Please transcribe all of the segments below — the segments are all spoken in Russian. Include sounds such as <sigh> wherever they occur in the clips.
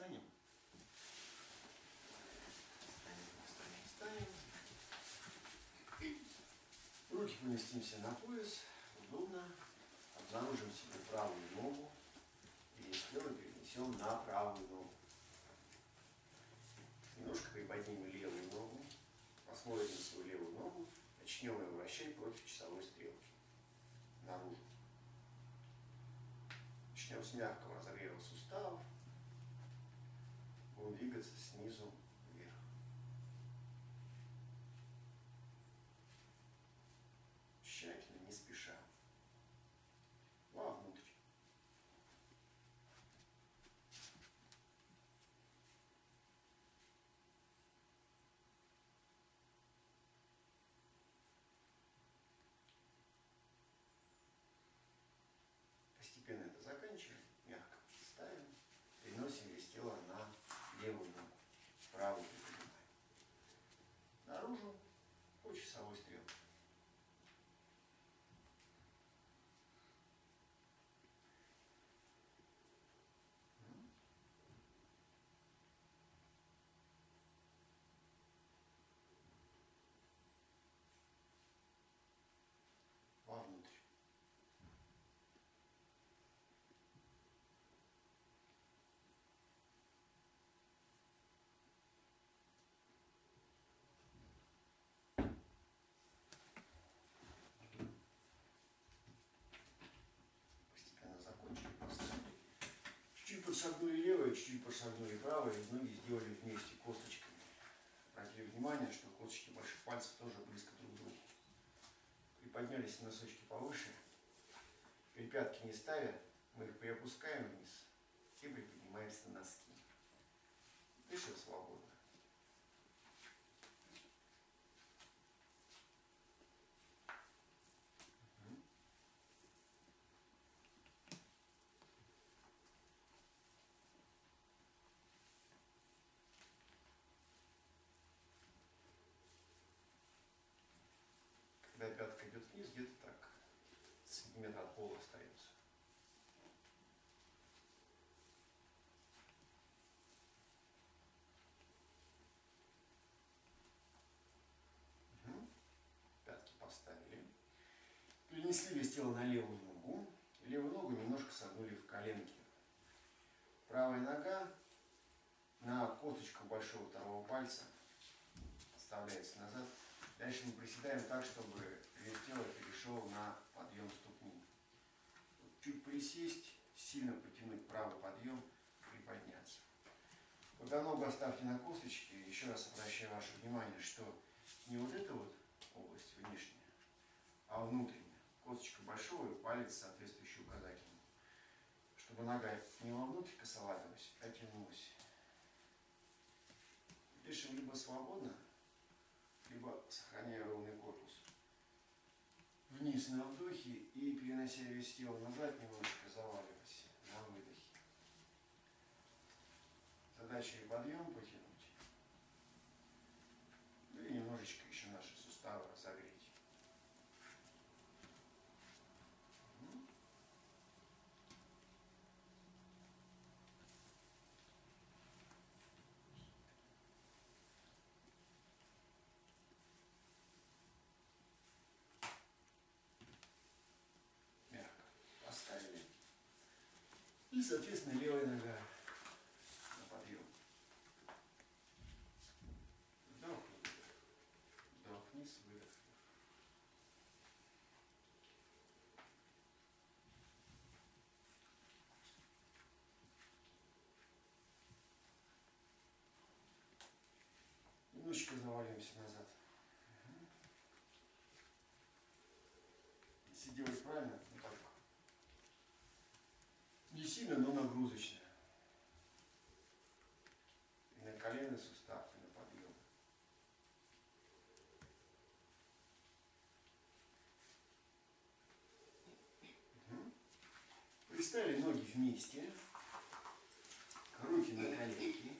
встанем. Встанем, встанем, встанем. Руки поместимся на пояс, удобно. Обнаружим себе правую ногу. Перестелы перенесем на правую ногу. Немножко приподнимем левую ногу. Посмотрим свою левую ногу. Начнем ее вращать против часовой стрелки. Наружу. Начнем с мягкого разогрева суставов. Двигаться снизу вверх. Тщательно, не спеша. Вовнутрь. Постепенно это заканчиваем, мягко ставим, переносим вес тела на левую ногу, правую приподнимаем. Наружу по часовой стрелке. Вовнутрь. Постепенно закончили, поставили. Чуть-чуть подшагнули левое, чуть-чуть подшагнули правое, и ноги сделали вместе косточками. Обратили внимание, что косточки больших пальцев тоже близко друг к другу. Приподнялись носочки повыше. Теперь пятки не ставя, мы их приопускаем вниз и приподнимаемся на носки. Дышим свободно. Мгм. Когда пятка идет вниз, где-то так сантиметр от пола остается. Мгм. Пятки поставили. Перенесли вес тела на левую ногу. Левую ногу немножко согнули в коленке. Правая нога на косточку большого второго пальца оставляется назад. Дальше мы приседаем так, чтобы вес тела перешел на подъем ступни. Чуть присесть, сильно потянуть правый подъем, приподняться. Когда ногу оставьте на косточке, еще раз обращаю ваше внимание, что не вот эта вот область внешняя, а внутренняя. Косточка большого и палец соответствующий указательному. Чтобы нога не вовнутрь косоватилась, а тянулась. Дышим либо свободно, либо сохраняя ровный корпус. Вниз на вдохе и перенося вес тела назад, немножко заваливаясь на выдохе. Задача и подъем потянуть. Ну и немножечко еще наши суставы разогреть. Мгм. Мягко поставили. И, соответственно, левая нога на подъем. Вдох. Вдох вниз, выдох. Немножечко заваливаемся назад. Если делать правильно, сильно, но нагрузочно. И на коленный сустав, и на подъем. Приставили ноги вместе, руки на коленки.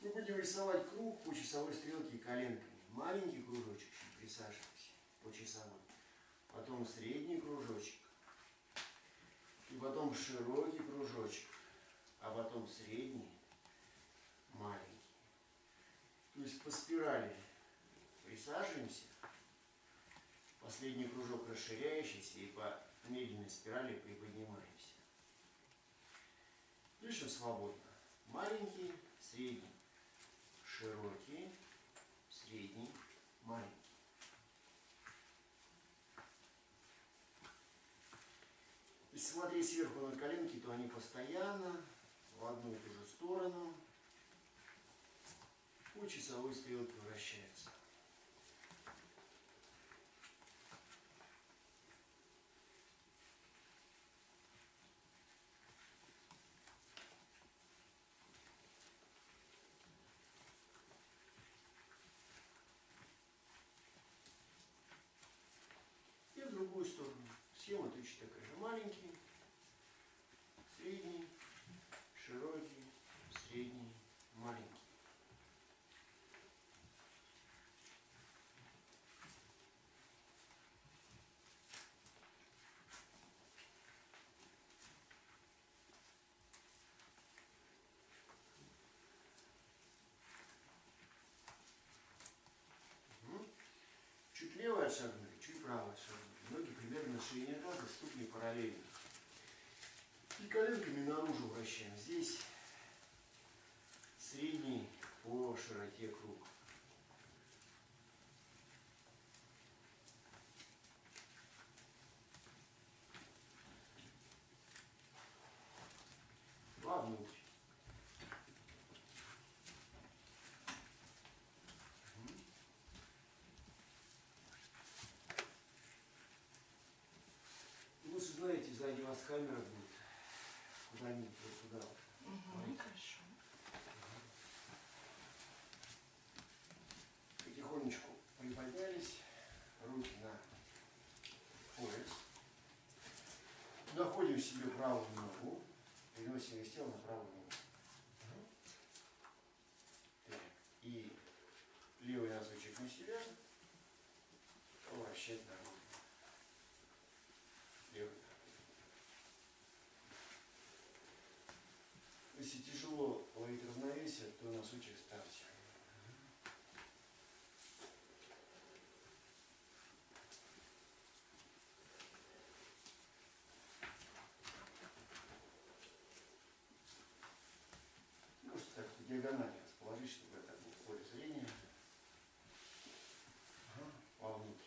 Мы будем рисовать круг по часовой стрелке и коленками. Маленький кружочек, присаживайся, по часовой. Потом средний кружочек. И потом широкий кружочек. А потом средний, маленький. То есть по спирали присаживаемся, последний кружок расширяющийся и по медленной спирали приподнимаемся. Дышим свободно. Маленький, средний, широкий, средний, маленький. Если смотреть сверху на коленки, то они постоянно в одну и ту же сторону по часовой стрелке вращаются. И в другую сторону. Схема точно такая же. Маленький, средний, широкий, средний, маленький. Мгм. Чуть левое отшагнули, чуть правое отшагнули. На ширине таза, ступни параллельно. И коленками наружу вращаем. Здесь средний по широте круг. Вовнутрь. Мгм. Ну, Вы же знаете, сзади вас камера будет. Куда-нибудь вот сюда. Угу, хорошо. Потихонечку приподнялись, руки на пояс. Находим себе правую ногу, переносим вес тела на правую ногу. Так, и левый носочек на себя, вращать наружу. Левый. Если тяжело ловить равновесие, то носочек ставьте. Можете так по диагонали расположить, чтобы это было в поле зрения. Ага, вовнутрь.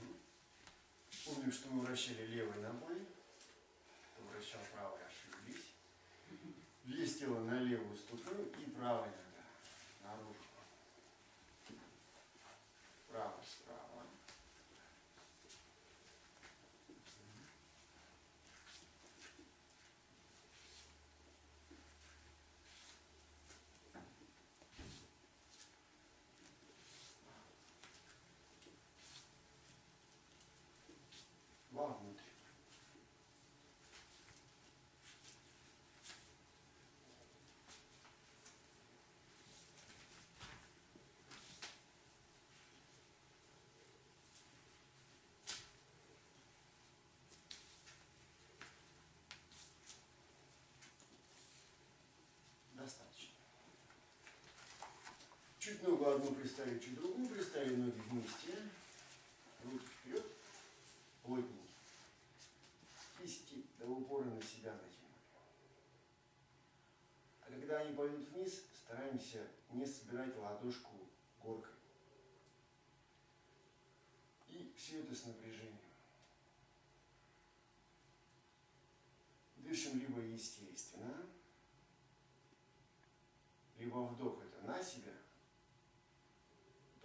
Мгм. Помним, что мы вращали левой ногой, кто вращал правой, ошиблись. Вес тела на левую ступню и правая нога наружу. Право справа. Вовнутрь. Достаточно. Чуть ногу одну приставили, чуть другую приставили, ноги вместе. Руки вперед. Плотненько. Кисти до упора на себя натянули. А когда они пойдут вниз, стараемся не собирать ладошку горкой. И все это с напряжением. Дышим либо естественно, либо вдох это на себя,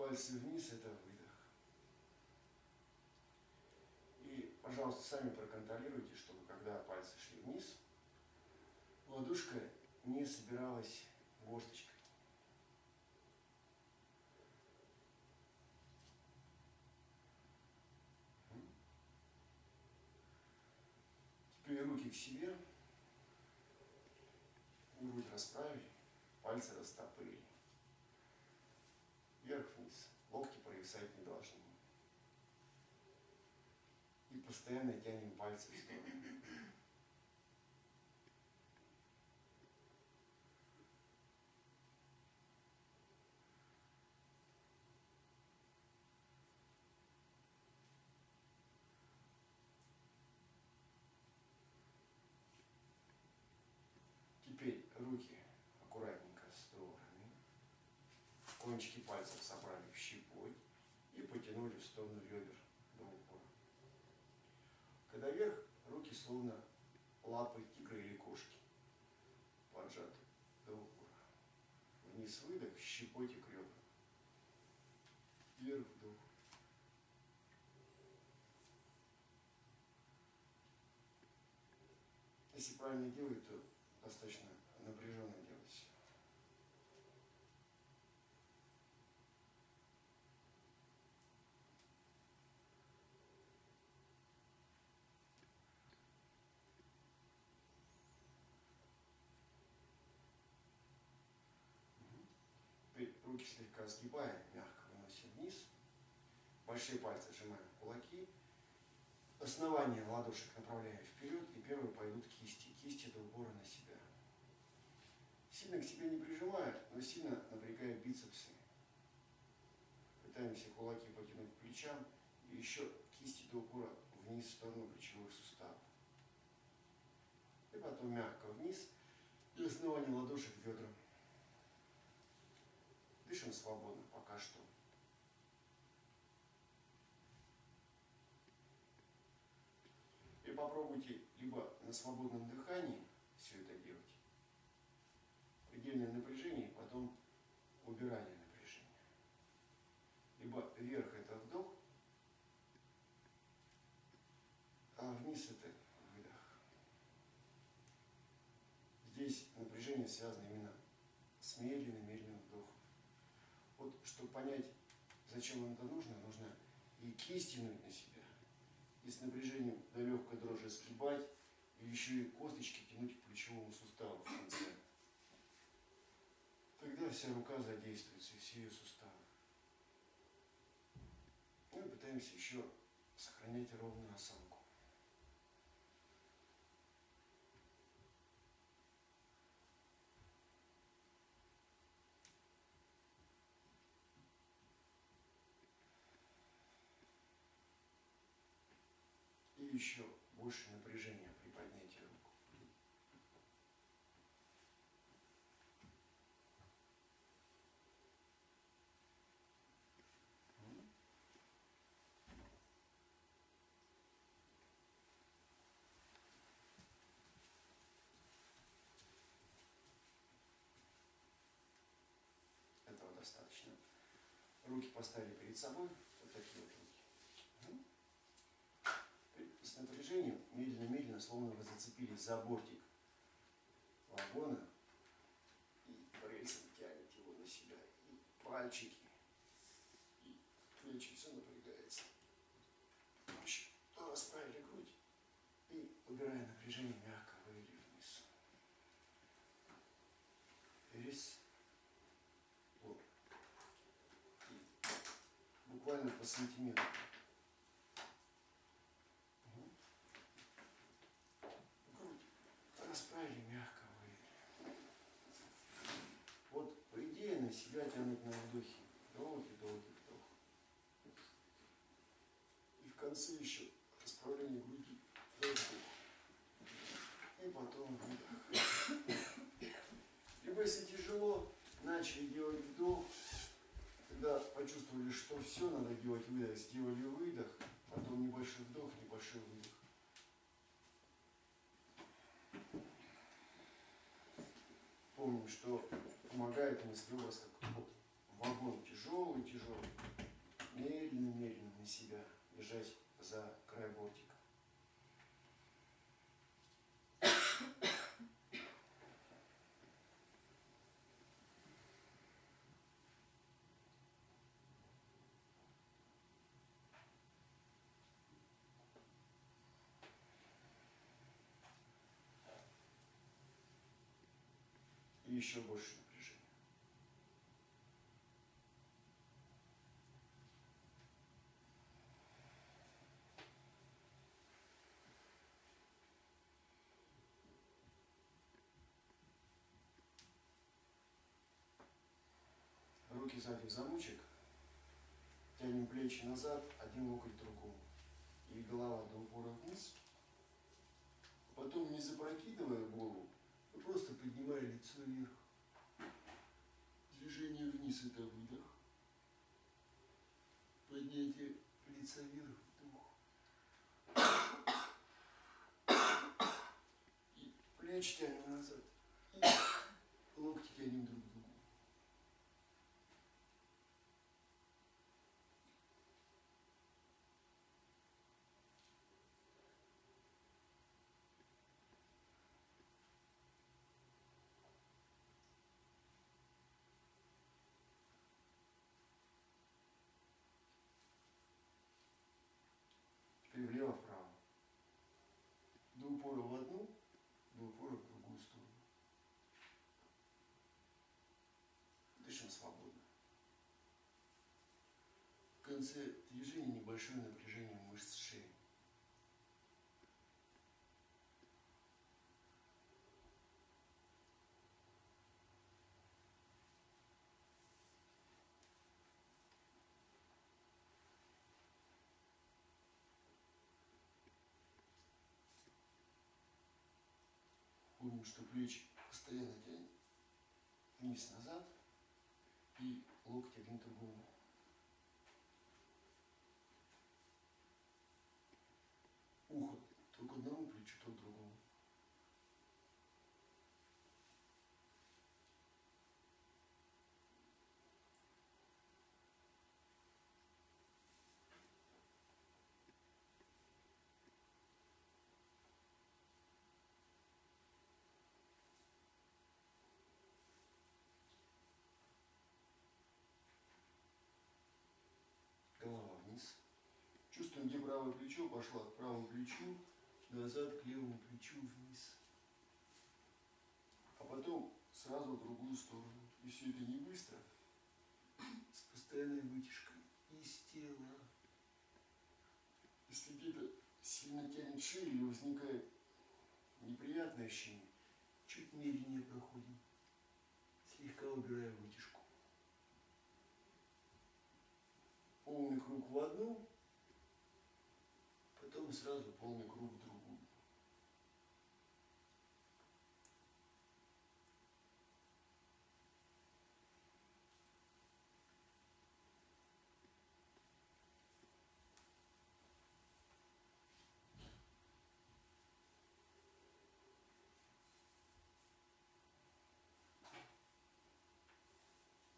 пальцы вниз это выдох. И, пожалуйста, сами проконтролируйте, чтобы когда пальцы шли вниз, ладошка не собиралась горсточкой. Теперь руки к себе, расправили, пальцы растопырили. Вверх-вниз. Локти провисать не должны. И постоянно тянем пальцы в сторону. Теперь руки аккуратненько в стороны. Кончики пальцев собрали в щепой и потянули в сторону ребер. Когда вверх, руки словно лапы тигра или кошки. Поджаты до упора. Вниз выдох, щепоть к ребрам. Вверх вдох. Если правильно делать, то достаточно напряженно делать. Теперь руки слегка сгибаем, мягко выносим вниз. Большие пальцы сжимаем кулаки. Основание ладошек направляем вперед, и первые пойдут кисти. Кисти до упора на себя. Сильно к себе не прижимая, но сильно напрягая бицепсы. Пытаемся кулаки потянуть к плечам и еще кисти до упора вниз в сторону плечевых суставов. И потом мягко вниз и основание ладошек к Дышим свободно пока что. И попробуйте либо на свободном дыхании все это делать, предельное напряжение, потом убирание напряжения. Либо вверх это вдох, а вниз это выдох. Здесь напряжение связано именно с. Вот, понять, зачем вам это нужно, нужно и кисть тянуть на себя, и с напряжением до легкой дрожи сгибать, и еще и косточки тянуть к плечевому суставу в конце. Тогда вся рука задействуется, и все ее суставы. Ну и пытаемся еще сохранять ровную осанку. И еще больше напряжения при поднятии рук. Этого достаточно. Руки поставили перед собой, вот такие вот. С напряжением медленно-медленно, словно вы зацепились за бортик вагона и рельсом тянете его на себя. И пальчики, и плечи, все напрягается. Еще расправили грудь и, убирая напряжение, мягко вывели вниз. Вверх. Вот. И буквально по сантиметру. Грудь расправили мягко вывели. Вот по идее на себя тянуть на вдохе. Долгий, долгий вдох. И в конце еще расправление груди. Вдох. И потом выдох. Либо если тяжело, начали делать вдох, когда почувствовали, что все, надо делать выдох, сделали выдох, потом небольшой вдох, небольшой выдох. Помним, что помогает, если у вас как вот вагон тяжелый, тяжелый, медленно, медленно на себя держать за край бортика. И еще больше напряжения. Руки сзади в замочек. Тянем плечи назад, один локоть другому. И голова до упора вниз. Потом, не запрокидывая голову, просто поднимая лицо вверх. Движение вниз – это выдох. Поднятие лица вверх – вдох. И плечи тянем назад. И локти тянем друг к другу. Теперь влево-вправо. До упора в одну, до упора в другую сторону. Дышим свободно. В конце движения небольшое напряжение мышц шеи. Помним, что плечи постоянно тянем вниз-назад и локти один к другому. Ухо то к одному плечу, то к другому. Голова вниз. Чувствуем, где правое плечо пошло к правому плечу, назад к левому плечу вниз. А потом сразу в другую сторону. И все это не быстро, с постоянной вытяжкой из тела. Если где-то сильно тянет шею или возникает неприятное ощущение, чуть медленнее проходим, слегка убирая вытяжку. полный круг в одну, потом сразу полный круг в другую.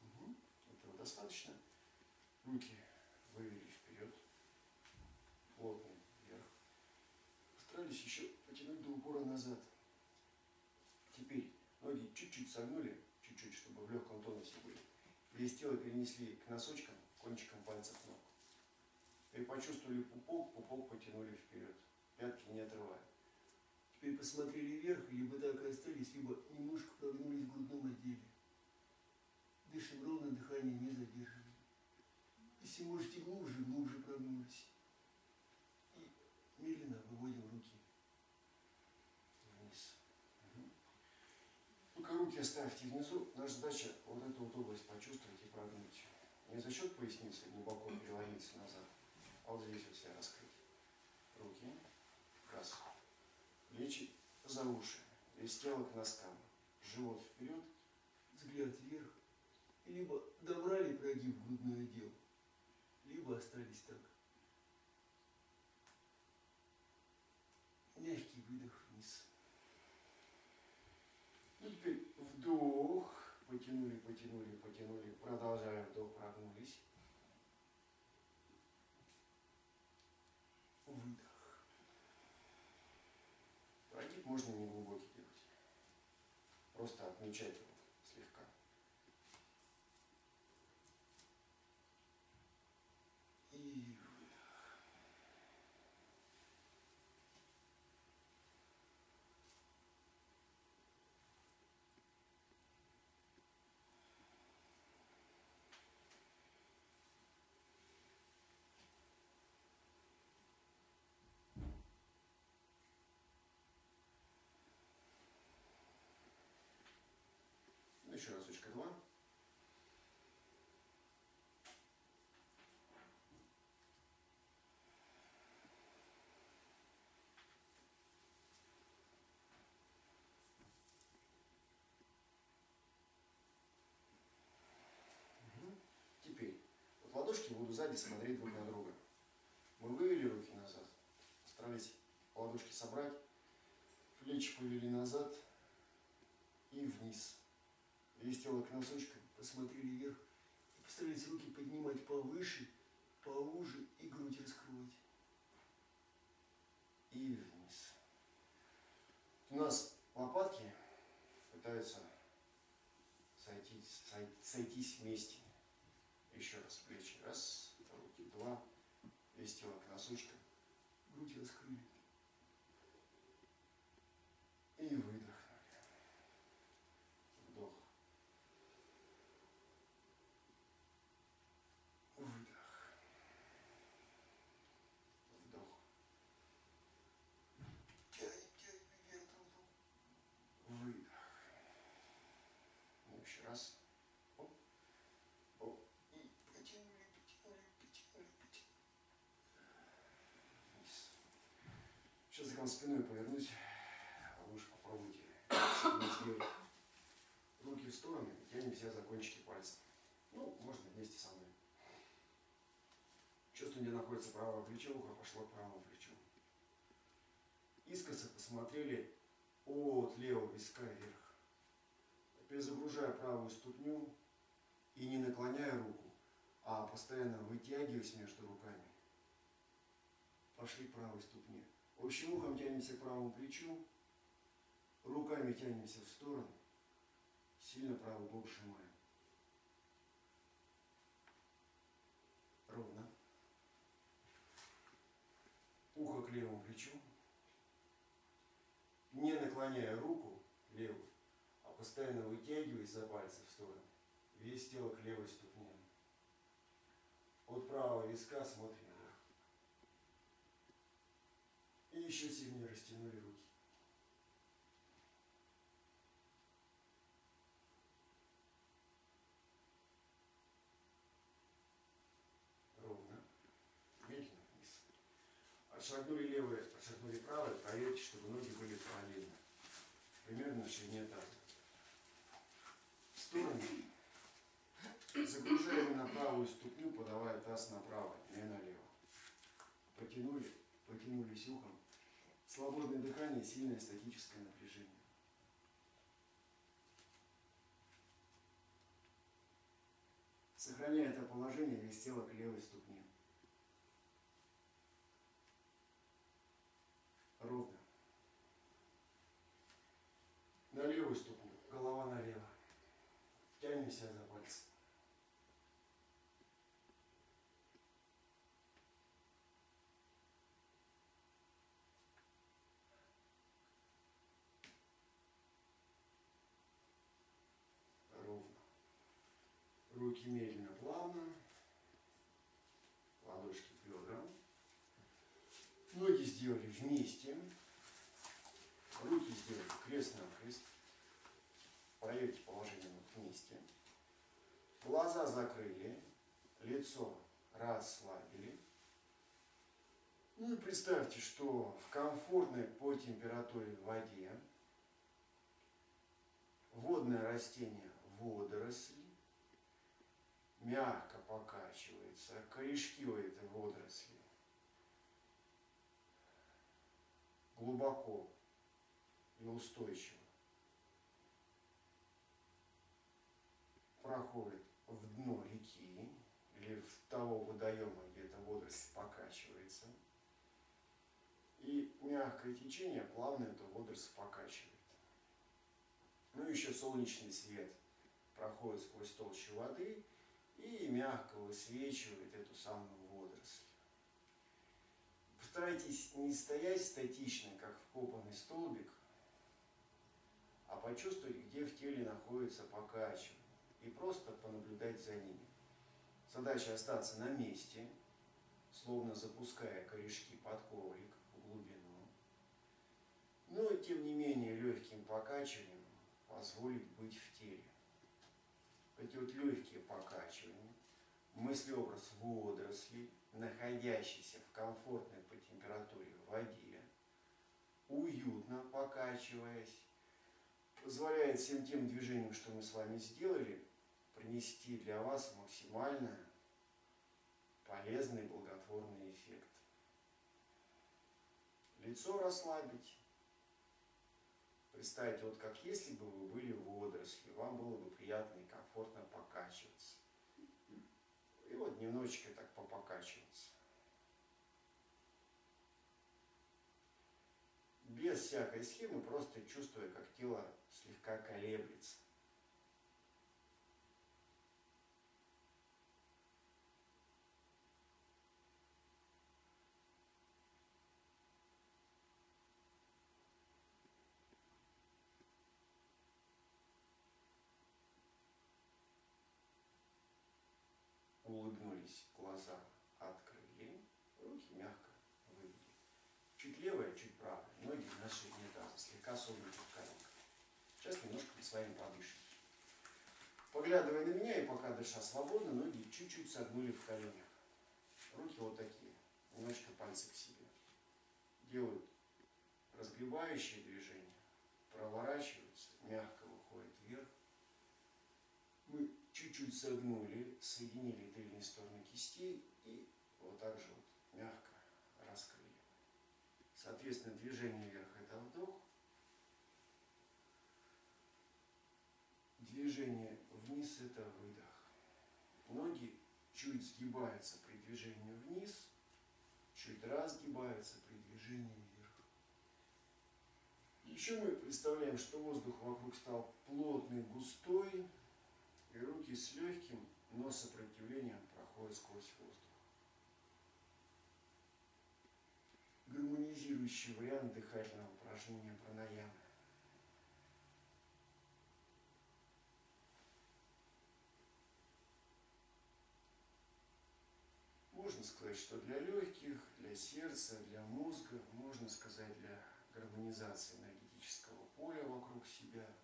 Угу. Этого достаточно. Руки вывели вперед, плотно вверх. Постарались еще потянуть до упора назад. Теперь ноги чуть-чуть согнули, чуть-чуть, чтобы в легком тонусе были. Вес тела перенесли к носочкам, кончикам пальцев ног. И почувствовали пупок, пупок потянули вперед. Пятки не отрывая. Теперь посмотрели вверх, либо так и остались, либо немножко прогнулись в грудном отделе. Дышим ровно, дыхание не задерживаем. Если можете глубже, глубже прогнулись. И медленно выводим руки вниз. Угу. Пока руки оставьте внизу, наша задача вот эту вот область почувствовать и прогнуть. Не за счет поясницы глубоко переломиться назад, а вот здесь вот себя раскрыть. Руки, раз. Плечи за уши, весь тело к носкам. Живот вперед, взгляд вверх. Либо добрали прогиб в грудной отдел, либо остались так. Мягкий выдох вниз. Ну теперь вдох, потянули, потянули, потянули, продолжаем вдох, прогнулись. Выдох. Прогиб можно не глубокий делать. Просто отмечать его слегка. И выдох. Буду сзади смотреть друг на друга. Мы вывели руки назад, постарались ладошки собрать, плечи повели назад и вниз. Весь тело к носочкам, посмотрели вверх и постарались руки поднимать повыше, поуже и грудь раскрывать. И вниз. У нас лопатки пытаются сойтись, сойтись вместе. Еще раз плечи. Раз, руки, два. Весь тело к носочкам. Грудь раскрыли. И выдохнули. Вдох. Выдох. Вдох. Тянем, тянем вверх друг другу. Выдох. Ну, еще раз. Оп. Оп. И потянули, потянули, потянули, потянули. Вниз. Вам спиной повернусь. А уж попробуйте руки в стороны и тянем себя за кончики пальцев. Ну, можно вместе со мной. Чувствуем, где находится правое плечо, ухо пошло к правому плечу. Искоса посмотрели от левого виска вверх. Теперь загружая правую ступню и не наклоняя руку, а постоянно вытягиваясь между руками. Пошли к правой ступне. Общим тянемся к правому плечу, руками тянемся в сторону, сильно правый бок сжимаем. Ровно. Ухо к левому плечу. Не наклоняя руку левую, а постоянно вытягиваясь за пальцы в сторону. Весь тело к левой ступне. От правого виска смотрим вверх. И еще сильнее растянули руки. Ровно. Медленно вниз. Отшагнули левые, отшагнули правые. Проверьте, чтобы ноги были параллельно. Примерно на ширине таза. В сторону. Загружаем на правую ступню, подавая таз направо, не налево. Потянули, потянулись ухом. Свободное дыхание, сильное статическое напряжение. Сохраняя это положение, весь тело к левой ступне. Ровно. На левую ступню, голова налево. Тянемся за пальцы. Ровно. Руки медленно, плавно. Ладошки к бедрам. Ноги сделали вместе. Руки сделали крест-накрест. Проверьте положение ног вместе. Глаза закрыли. Лицо расслабили. Ну и представьте, что в комфортной по температуре воде водное растение водоросли мягко покачивается, корешки у этой водоросли глубоко и устойчиво проходит в дно реки или в того водоема, где эта водоросль покачивается. И мягкое течение плавно эту водоросль покачивает. Ну и еще солнечный свет проходит сквозь толщу воды и мягко высвечивает эту самую водоросль. Постарайтесь не стоять статично, как вкопанный столбик, а почувствовать, где в теле находится покачивание, и просто понаблюдать за ними. Задача остаться на месте, словно запуская корешки под коврик в глубину, но тем не менее легким покачиванием позволить быть в теле. Эти вот легкие покачивания, мыслеобраз водорослей, находящийся в комфортной по температуре воде, уютно покачиваясь, позволяет всем тем движениям, что мы с вами сделали, принести для вас максимальное полезный благотворный эффект. Лицо расслабить. Представьте, вот как если бы вы были водоросли, вам было бы приятно и комфортно покачиваться. И вот немножечко так попокачиваться. Без всякой схемы, просто чувствуя, как тело слегка колеблется. улыбнулись, глаза открыли, руки мягко вывели. Чуть левая, чуть правая, ноги на ширине таза, в коленках. Сейчас немножко мы с вами подышим. Поглядывая на меня и пока дыша свободно, ноги чуть-чуть согнули в коленях. Руки вот такие, немножко пальцы к себе. Делают разгребающие движения, проворачиваются, мягко выходят вверх. Мы чуть-чуть согнули, соединили тыльные стороны кистей и вот так же вот мягко раскрыли. Соответственно, движение вверх это вдох, движение вниз это выдох. Ноги чуть сгибаются при движении вниз, чуть разгибаются при движении вверх. Еще мы представляем, что воздух вокруг стал плотный, густой, и руки с легким, но сопротивлением проходят сквозь воздух. Гармонизирующий вариант дыхательного упражнения пранаямы. Можно сказать, что для легких, для сердца, для мозга, можно сказать, для гармонизации энергетического поля вокруг себя –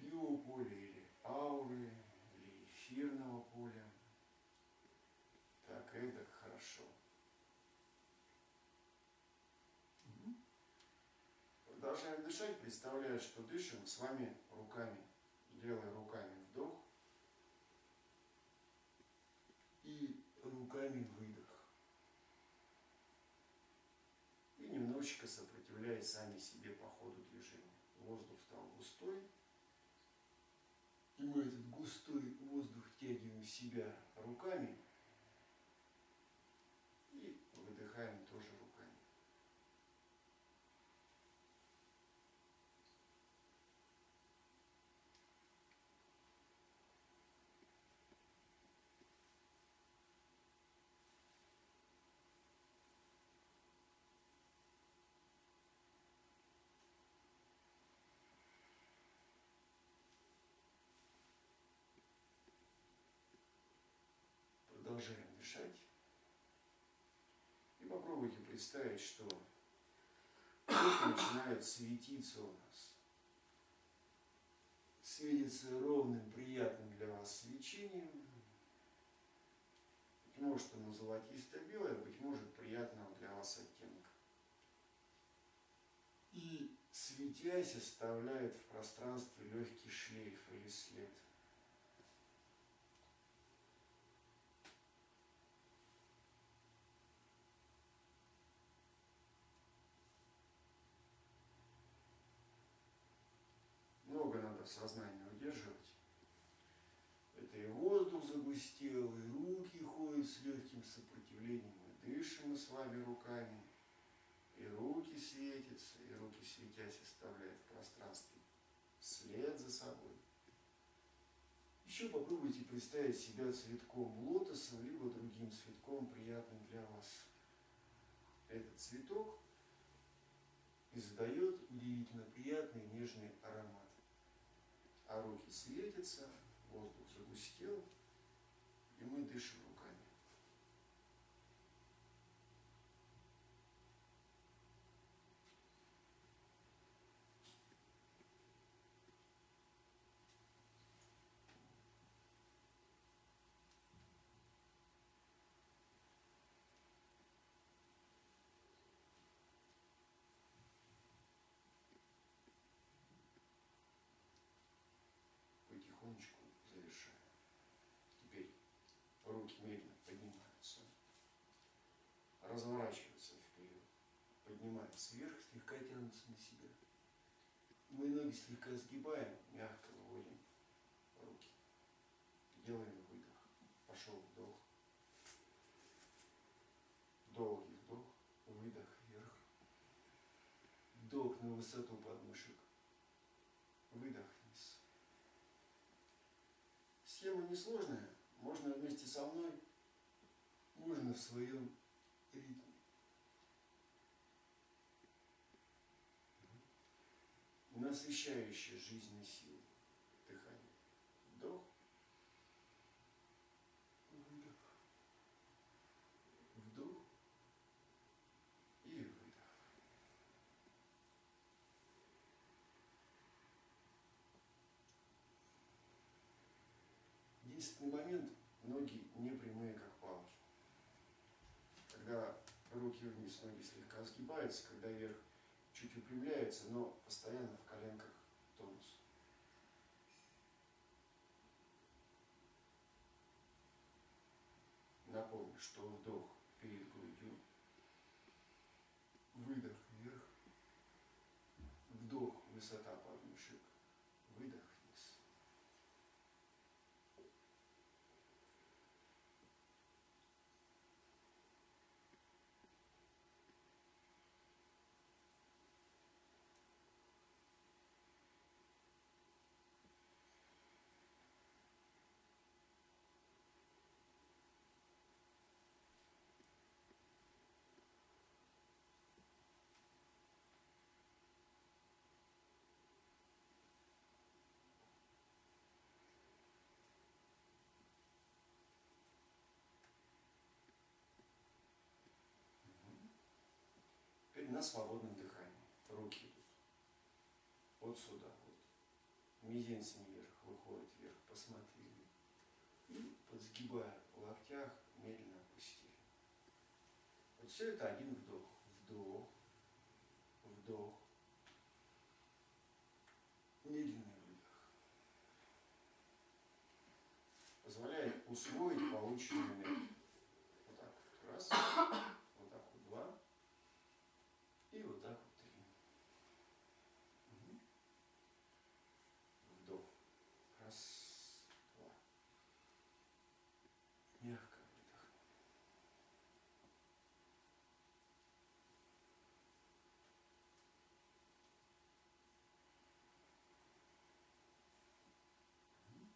биополя или ауры, или эфирного поля. Так, это хорошо. Продолжаем дышать, представляя, что дышим с вами руками, делая руками вдох и руками выдох. И немножечко сопротивляясь сами себе по ходу движения. Воздух стал густой, и мы этот густой воздух тягиваем в себя руками и выдыхаем тоже руками. продолжаем дышать. И попробуйте представить, что руки начинают светиться у нас. Светится ровным, приятным для вас свечением. Быть может, оно золотисто-белое, быть может, приятного для вас оттенка. И, светясь, оставляет в пространстве легкий шлейф или след – в сознании удерживать. Это и воздух загустел, и руки ходят с легким сопротивлением, и дышим мы с вами руками, и руки светятся, и руки светясь оставляют в пространстве след за собой. Еще попробуйте представить себя цветком лотоса, либо другим цветком, приятным для вас. Этот цветок издает удивительно приятный нежный аромат а руки светятся, воздух загустел, и мы дышим руками. Потихонечку завершаем. Теперь руки медленно поднимаются, разворачиваются вперед, поднимаются вверх, слегка тянутся на себя. Мы ноги слегка сгибаем, мягко выводим руки. Делаем выдох. Пошел вдох. Долгий вдох, выдох вверх. Вдох на высоту подмышек. Выдох вниз. Схема несложная. Можно вместе со мной, можно в своем ритме. Насыщающая жизнь. Вдох. Выдох. Вдох. И выдох. Единственный момент, ноги не прямые, как палки. Когда руки вниз, ноги слегка сгибаются, когда вверх чуть выпрямляются, но постоянно в коленках тонус. Напомню, что вдох перед грудью, выдох вверх, вдох высота подмышек, выдох вниз. Теперь на свободном дыхании. Руки идут. Вот сюда. Вот. Мизинцем вверх выходит вверх. Посмотрели. И подсгибая в локтях, медленно опустили. Вот все это один вдох. Вдох. Вдох. Медленный выдох. Позволяет усвоить полученную энергию. Вот так вот. Раз. Вот так вот. Два. И вот так вот три. Мгм. Вдох. Раз, два. Мягко выдох. Мгм.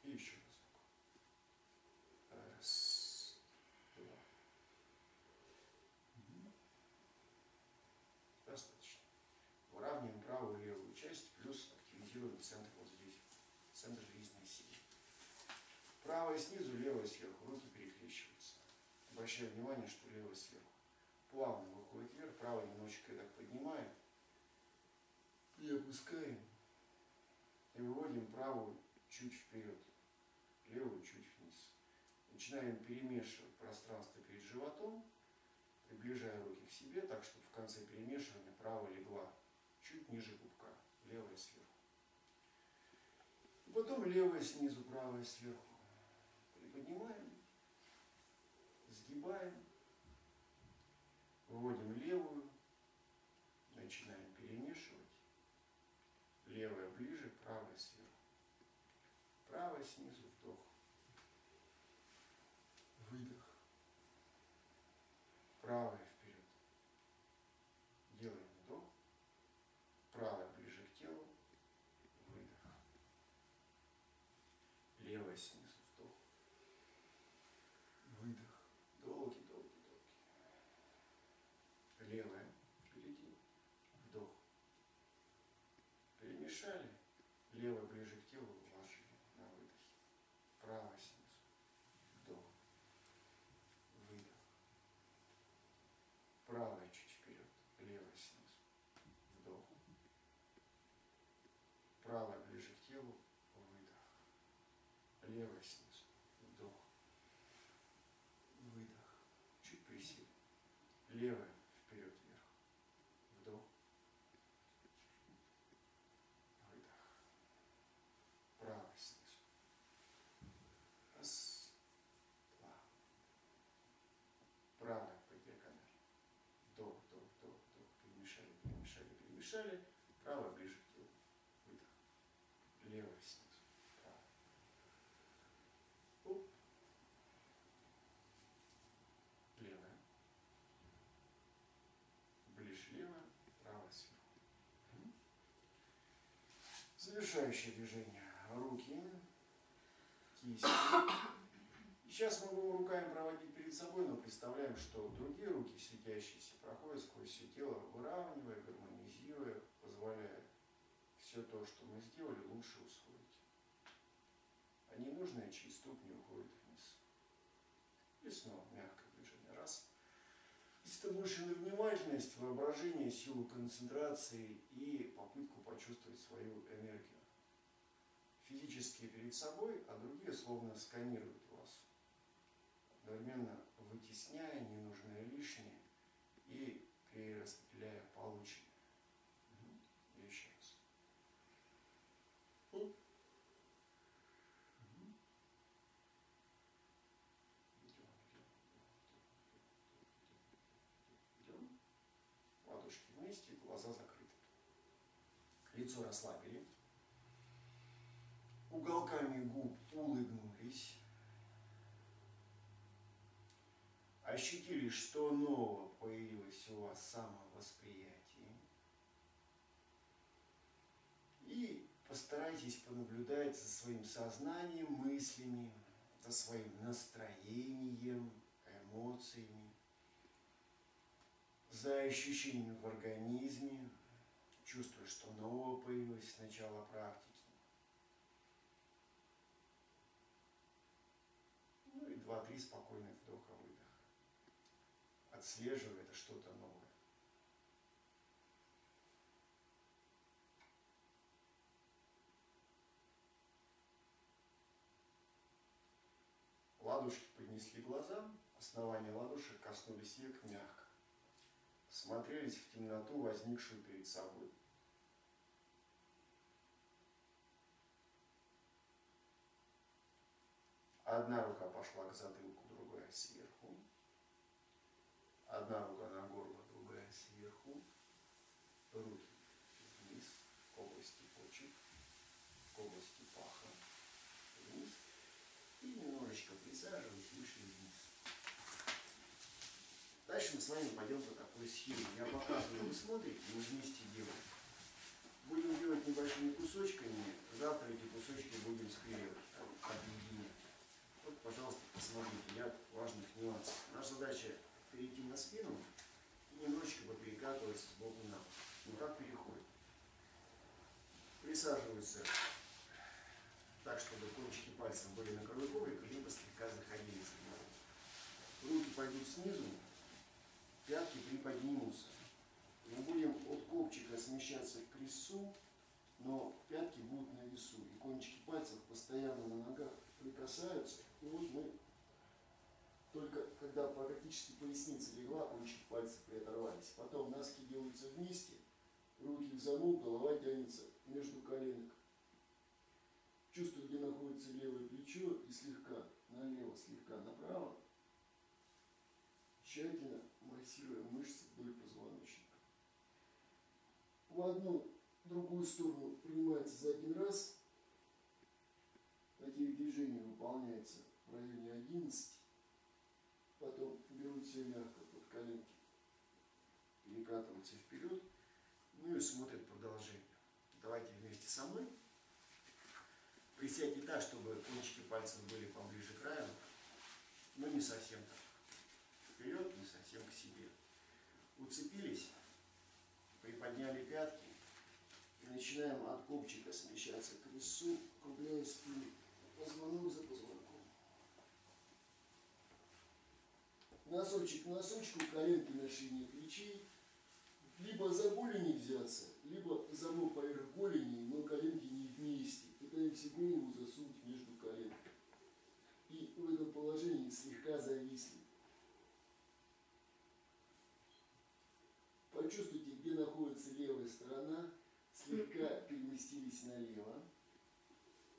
И еще разок. Раз, два. Достаточно. Выравниваем правую и левую часть, плюс активизируем центр вот здесь, центр жизненной силы. Правая снизу, левая сверху, руки перекрещиваются. Обращаю внимание, что левая сверху. Плавно выходит вверх, правая немножечко так поднимаем. И опускаем. И выводим правую чуть вперед. Начинаем перемешивать пространство перед животом, приближая руки к себе, так чтобы в конце перемешивания правая легла чуть ниже пупка, левая сверху. И потом левая снизу, правая сверху. Приподнимаем, сгибаем, выводим левую, начинаем перемешивать. Левая ближе, правая сверху. Правая снизу, вдох. Выдох. Правая вперед. Делаем вдох. Правая ближе к телу. Выдох. Левая снизу, вдох. Выдох. Долгий, долгий, долгий. Левая впереди. Вдох. Перемешали. Левая ближе к телу вложили на выдохе. Правая снизу. Вдох. Выдох. Правая чуть вперед. Левая снизу. Вдох. Правая ближе к телу. Выдох. Левая снизу. Вдох. Подышали, правая ближе к телу. Выдох. Левая снизу. Правая. Оп. Левая. Ближе левая, правая сверху. Завершающее движение. Руки, кисти. Сейчас мы будем руками проводить перед собой, но представляем, что другие руки, светящиеся, проходят сквозь все тело, выравнивая, гармонизируя, позволяя все то, что мы сделали, лучше усвоить. А ненужные через ступни уходят вниз. И снова мягкое движение. Раз. Если больше на внимательность, воображение, силу концентрации и попытку почувствовать свою энергию. Физически перед собой, а другие словно сканируют одновременно вытесняя ненужное лишнее и перераспределяя полученное. Угу. еще раз. Ладошки вместе, глаза закрыты. Лицо расслабили. Уголками губ улыбнулись. Ощутили, что нового появилось у вас в самовосприятии. И постарайтесь понаблюдать за своим сознанием, мыслями, за своим настроением, эмоциями, за ощущением в организме, чувствуя, что нового появилось с начала практики. Ну и два-три спокойных вдоха отслеживая это что-то новое. Ладошки поднесли глаза, основания ладошек коснулись век мягко. Смотрелись в темноту, возникшую перед собой. Одна рука пошла к затылку, другая сверху. Одна рука на горло, другая сверху. Руки вниз, области почек, области паха. Вниз. И немножечко присаживаясь, вышли вниз. Дальше мы с вами пойдем по такой схеме. Я показываю, вы смотрите, мы вместе делаем. Будем делать небольшими кусочками. Завтра эти кусочки будем склеивать, объединять. Вот, пожалуйста, посмотрите, ряд важных нюансов. Наша задача перейти на спину и немножечко поперекатываться с боку на бок. Ну как переходит. Присаживаются так, чтобы кончики пальцев были на коврика, либо слегка заходили за Руки пойдут снизу, пятки приподнимутся. Мы будем от копчика смещаться к крестцу, но пятки будут на весу, и кончики пальцев постоянно на ногах прикасаются. И вот мы только когда практически поясница легла, кончики пальцев приоторвались. Потом носки делаются вместе, руки в замок, голова тянется между коленок. Чувствую, где находится левое плечо и слегка налево, слегка направо. Тщательно массируя мышцы вдоль позвоночника. В одну, другую сторону принимается за один раз. Таких движений выполняется в районе 11 потом берут все мягко под коленки, перекатываются вперед, ну и смотрят продолжение. Давайте вместе со мной. Присядьте так, чтобы кончики пальцев были поближе к краю, но не совсем так. Вперед, не совсем к себе. Уцепились, приподняли пятки и начинаем от копчика смещаться к весу, округляя спину, позвонок за позвонком. Носочек к носочку, коленки на ширине плечей, либо за голени взяться, либо замок поверх голени, но коленки не вместе. Пытаемся голову засунуть между колен. И в этом положении слегка зависли. Почувствуйте, где находится левая сторона, слегка переместились налево,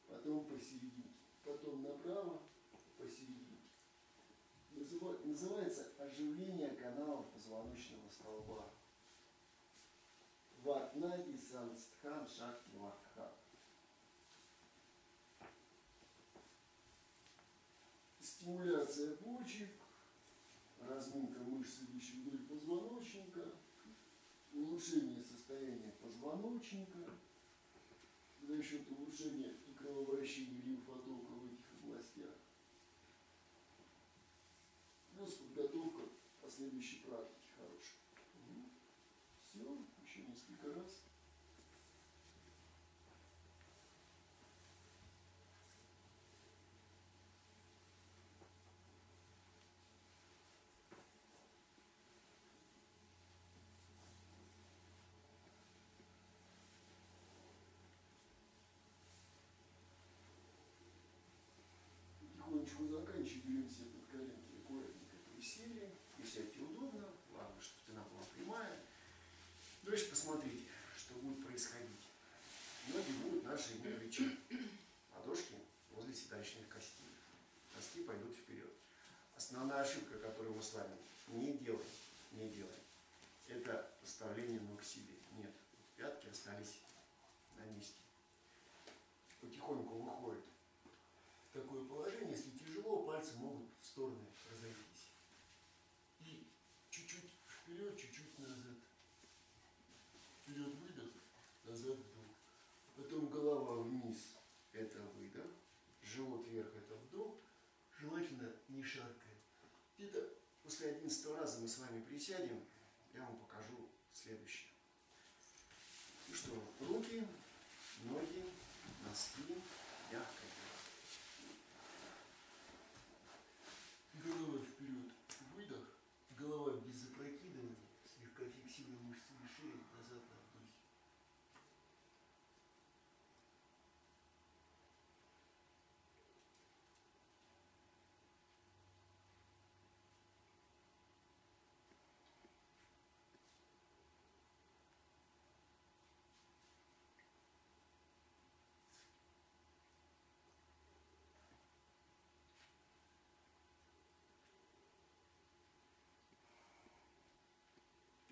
потом посерединке, потом направо, посерединке называется оживление каналов позвоночного столба. Ватнаги Санстхан Шакти Ватха. Стимуляция почек, разминка мышц, идущих вдоль позвоночника, улучшение состояния позвоночника за счет улучшения и кровообращения лимфотока в этих областях. Плюс подготовка последующей практики хорошей. Все, еще несколько раз. потихонечку заканчиваем, берем себе под коленки, аккуратненько присели, присядьте удобно, главное, чтобы спина была прямая. Дальше посмотрите, что будет происходить. Не плечи, ладошки возле седалищных костей. Носки пойдут вперед. Основная ошибка, которую мы с вами не делаем, не делаем, это поставление ног к себе. Нет, пятки остались на месте. Потихоньку выходит такое положение, если тяжело, пальцы могут в стороны разойтись. И чуть-чуть вперед, чуть-чуть назад. Вперед выдох, назад вдох. Потом голова вниз, это выдох. Живот вверх, это вдох. Желательно не шаркая. Где-то после 11 раза мы с вами присядем, я вам покажу следующее. Ну что, руки, ноги, носки, мягко Голова вперед, выдох, голова без запрокидывания, слегка фиксируя мышцы шеи, назад на вдохе.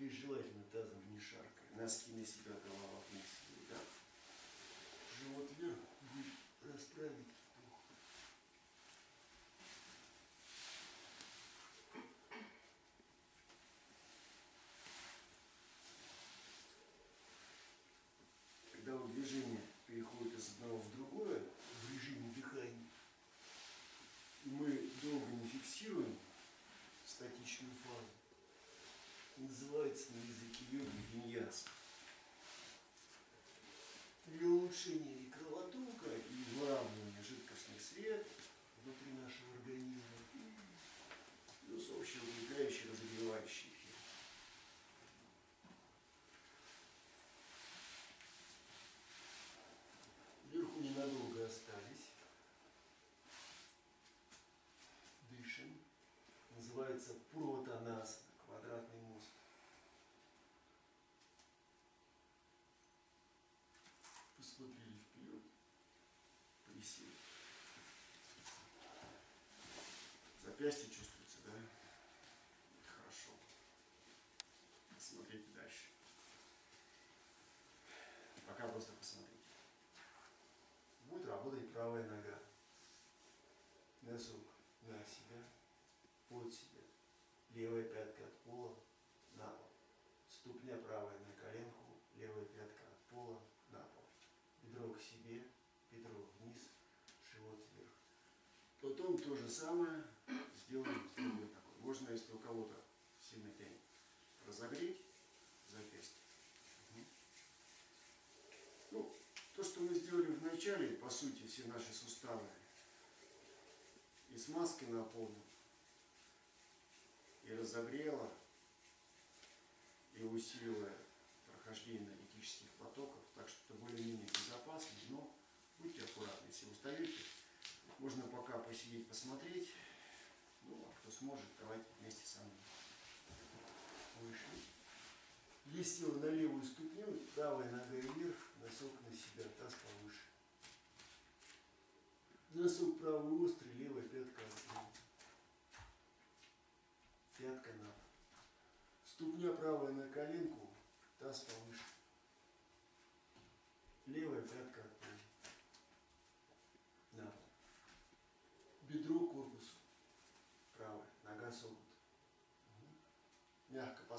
И желательно тазом не шаркая. Носки на себя, голова вниз. Да? Живот вверх, расправить вдох. Когда вот движение переходит из одного в другое, в режиме дыхания, и мы долго не фиксируем статичную фазу, называется на языке йоги виньяс. Для улучшения и кровотока, и выравнивания жидкостных сред внутри нашего организма, плюс общеувлекающий, разогревающий эффект. Вверху ненадолго остались. Дышим. Называется пурватанасана квадратный мост. Посмотрели вперед, присели. Запястье чувствуется, да? Хорошо. Смотрите дальше. Пока просто посмотрите. Будет работать правая нога. Носок на себя, под себя левая пятка от пола на пол. Ступня правая на коленку, левая пятка от пола на пол. Бедро к себе, бедро вниз, живот вверх. Потом то же самое сделаем другой такой. Можно, если у кого-то сильно тянет, разогреть запястье. Ну, то, что мы сделали в начале, по сути, все наши суставы и смазкой наполним, и разогрела, и усилила прохождение энергетических потоков, так что это более-менее безопасно, но будьте аккуратны, если устаете, можно пока посидеть, посмотреть, сможет проводить вместе со мной. Вышли. Есть его на левую ступню, правой ногой вверх, носок на себя, таз повыше. Носок правый острый, левая пятка открыта. Пятка на. Ступня правая на коленку, таз повыше. Левая пятка.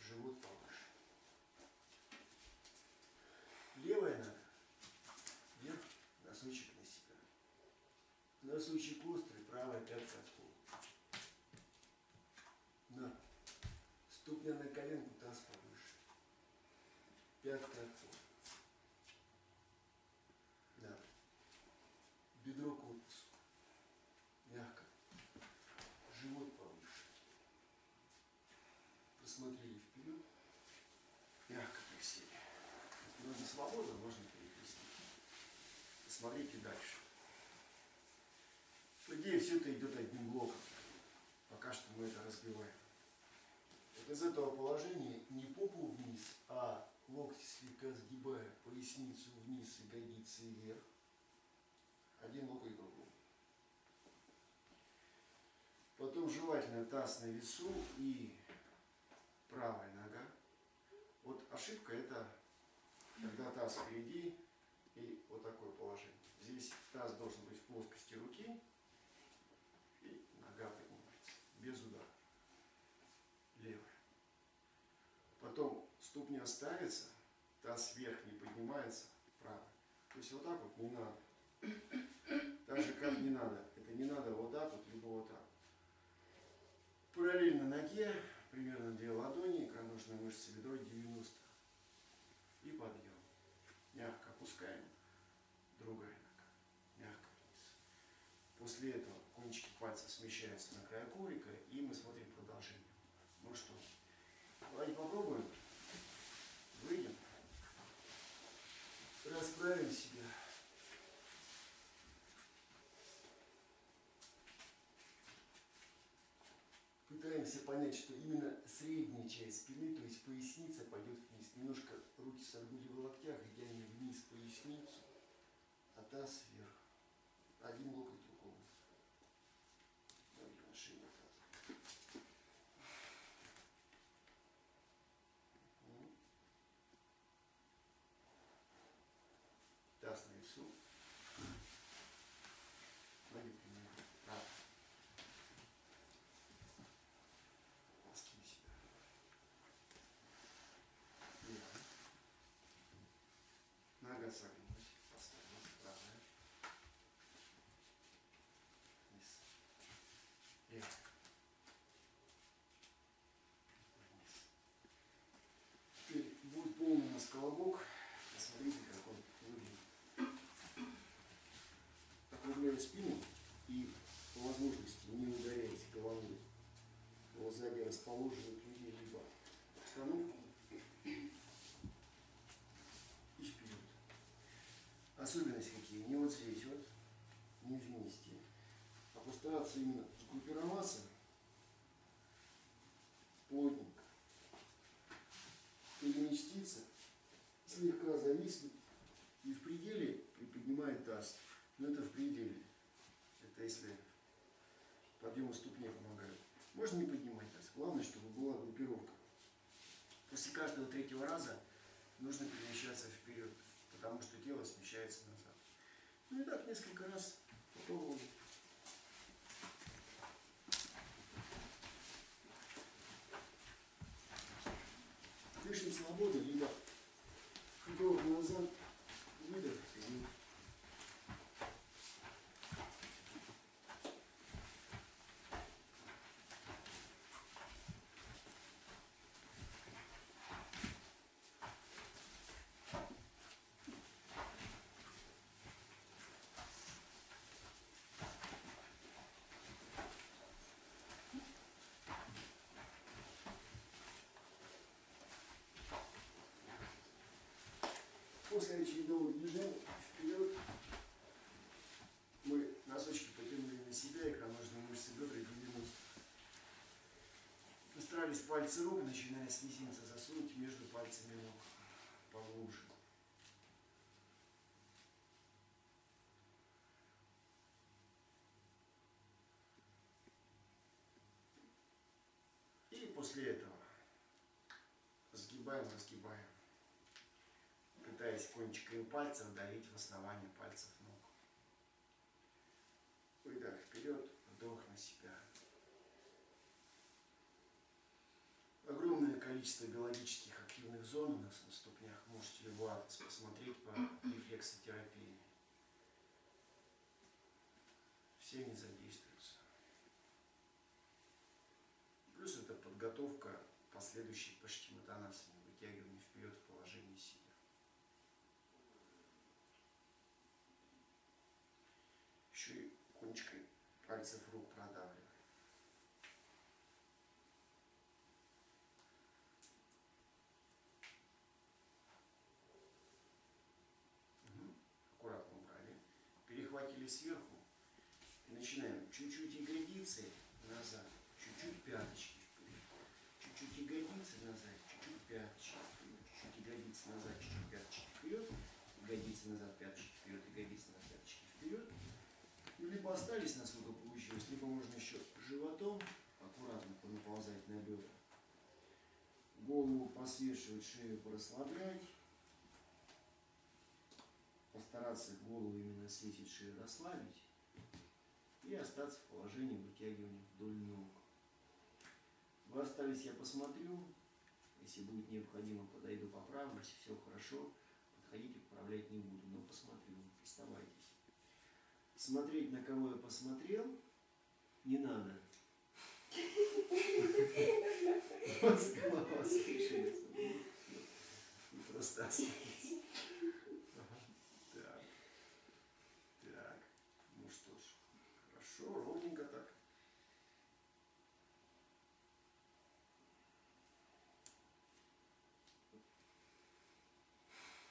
Живот повыше. Левая нога, вверх, носочек на себя. Носочек острый, правая пятка от пола. На. Ступня на коленку, таз повыше. Пятка от пола. Да. Бедро к корпусу. Мягко. Живот повыше. Посмотрели вперед. Мягко присели. Ноги свободно, можно перекрестить. Посмотрите дальше. По идее, все это идет одним блоком. Пока что мы это разбиваем. Вот из этого положения не попу вниз, а локти слегка сгибая, поясницу вниз, ягодицы вверх. Один локоть другой. Потом желательно таз на весу и правая нога. Вот ошибка это когда таз впереди и вот такое положение. Здесь таз должен быть в плоскости руки и нога поднимается без удара. Левая. Потом ступня ставится, таз вверх не поднимается, правая. То есть вот так вот не надо. Так же как не надо. Это не надо вот так вот, либо вот так. Параллельно ноге, примерно две ладони, икроножная мышца бедро 90. И подъем. Мягко опускаем. Другая нога. Мягко вниз. После этого кончики пальцев смещаются на край коврика, и мы смотрим продолжение. Ну что, давайте попробуем. Выйдем. Расправим себя. Пытаемся понять, что именно средняя часть спины, то есть поясница, пойдет вниз. Немножко руки согнули в локтях, идеально вниз поясницу, а таз вверх. Один локоть другому. Ноги на шее таза. Мгм. Таз на весу. Ноги прямые. Так. Ласким себя. Левая. Нога согнулась. Поставилась. Правая. Вниз. Левая. Вниз. Теперь будет полный у нас колобок. Посмотрите, как он выглядит. Округляю спину и по возможности не ударяйте головой. Вот сзади расположенных людей либо установку и вперед. Особенности какие? Не вот здесь вот, не вместе, а постараться именно сгруппироваться плотненько, переместиться, слегка зависнуть и в пределе приподнимает таз. Но это в пределе. Это если подъем ступни помогает. Можно не поднимать таз. Главное, чтобы была группировка. После каждого третьего раза нужно перемещаться вперед, потому что тело смещается назад. Ну и так несколько раз попробовали. Дышим свободно, либо вдох назад, выдох вперед. После очередного движения вперед мы носочки потянули на себя, икроножные мышцы бедра 90. Постарались пальцы рук, начиная с мизинца, засунуть между пальцами ног поглубже. И после этого сгибаем, разгибаем пытаясь кончиками пальцев давить в основание пальцев ног. Выдох вперед, вдох на себя. количество биологических активных зон у нас на ступнях. Можете любой адрес посмотреть по рефлексотерапии. Все не задействуются. Плюс это подготовка последующей паштиматонации, вытягивание вперед в положении сидя. Еще и кончикой пальцев рук продавливаем. Аккуратно убрали. Сверху. И начинаем чуть-чуть ягодицы назад, чуть-чуть пяточки вперед. Чуть-чуть ягодицы назад, чуть-чуть пяточки вперед. Чуть-чуть ягодицы назад, чуть-чуть пяточки вперед. Ягодицы назад, пяточки вперед, ягодицы назад, пяточки вперед. И либо остались, насколько получилось, либо можно еще животом аккуратно понаползать на бедра. Голову посвешивать, шею порасслаблять. Постараться голову именно свесить, шею расслабить. И остаться в положении вытягивания вдоль ног. Вы остались, я посмотрю. Если будет необходимо, подойду, поправлю. Если все хорошо, подходите, поправлять не буду, но посмотрю. Оставайтесь. Смотреть, на кого я посмотрел, не надо. <laughs> Вот голова слышится. И просто останется. Ага. Так. Так. Ну что ж. Хорошо, ровненько так.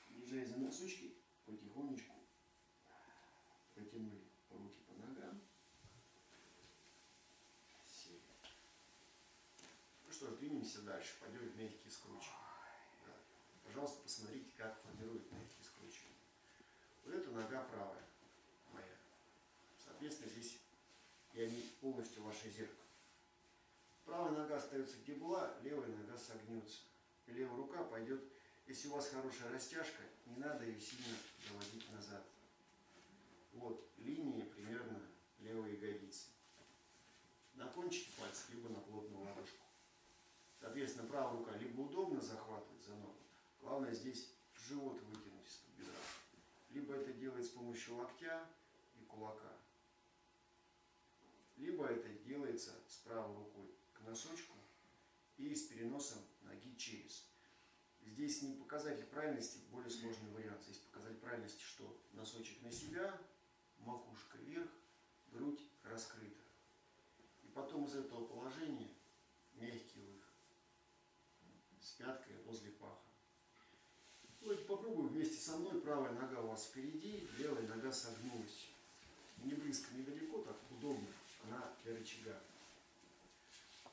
Езжай за носочки, потихонечку протянули руки по ногам. Сели. Ну что ж, двинемся дальше. Пойдем в мягкие скручивания. Да. Пожалуйста, посмотрите, как формируют мягкие скручивания. Вот эта нога правая моя. Соответственно, здесь я не полностью ваше зеркало. Правая нога остается где была, левая нога согнется. И левая рука пойдет, если у вас хорошая растяжка, не надо ее сильно заводить назад. Вот линия примерно левой ягодицы. На кончике пальца, либо на плотную ладошку. Соответственно, правая рука либо удобно захватывать за ногу, главное здесь живот вытянуть из-под бедра. Либо это делать с помощью локтя и кулака. Либо это делается с правой рукой к носочку и с переносом ноги через. Здесь не показатель правильности, более сложный вариант. Здесь показатель правильности, что носочек на себя, макушка вверх, грудь раскрыта. И потом из этого положения мягкий выход с пяткой возле паха. Давайте попробуем вместе со мной. Правая нога у вас впереди, левая нога согнулась. Не близко, недалеко, так удобно. Она для рычага.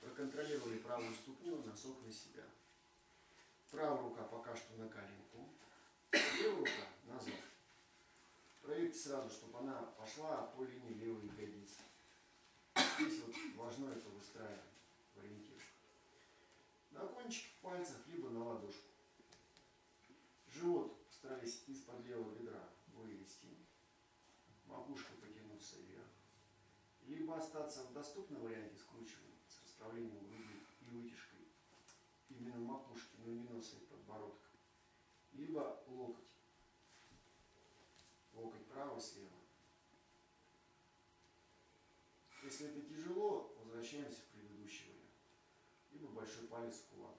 Проконтролировали правую ступню, носок на себя. Правая рука пока что на коленку. Левая рука назад. Проверьте сразу, чтобы она пошла по линии левой ягодицы. Здесь вот важно это выстраивать в ориентир. На кончик пальцев, либо на ладошку. Живот старались из-под левого бедра вывести. Макушкой потянуться вверх. Либо остаться в доступном варианте скручивания с расправлением груди и вытяжкой именно макушки, но не носа и подбородка. Либо локоть. Локоть право, слева. Если это тяжело, возвращаемся в предыдущий вариант. Либо большой палец в кулак.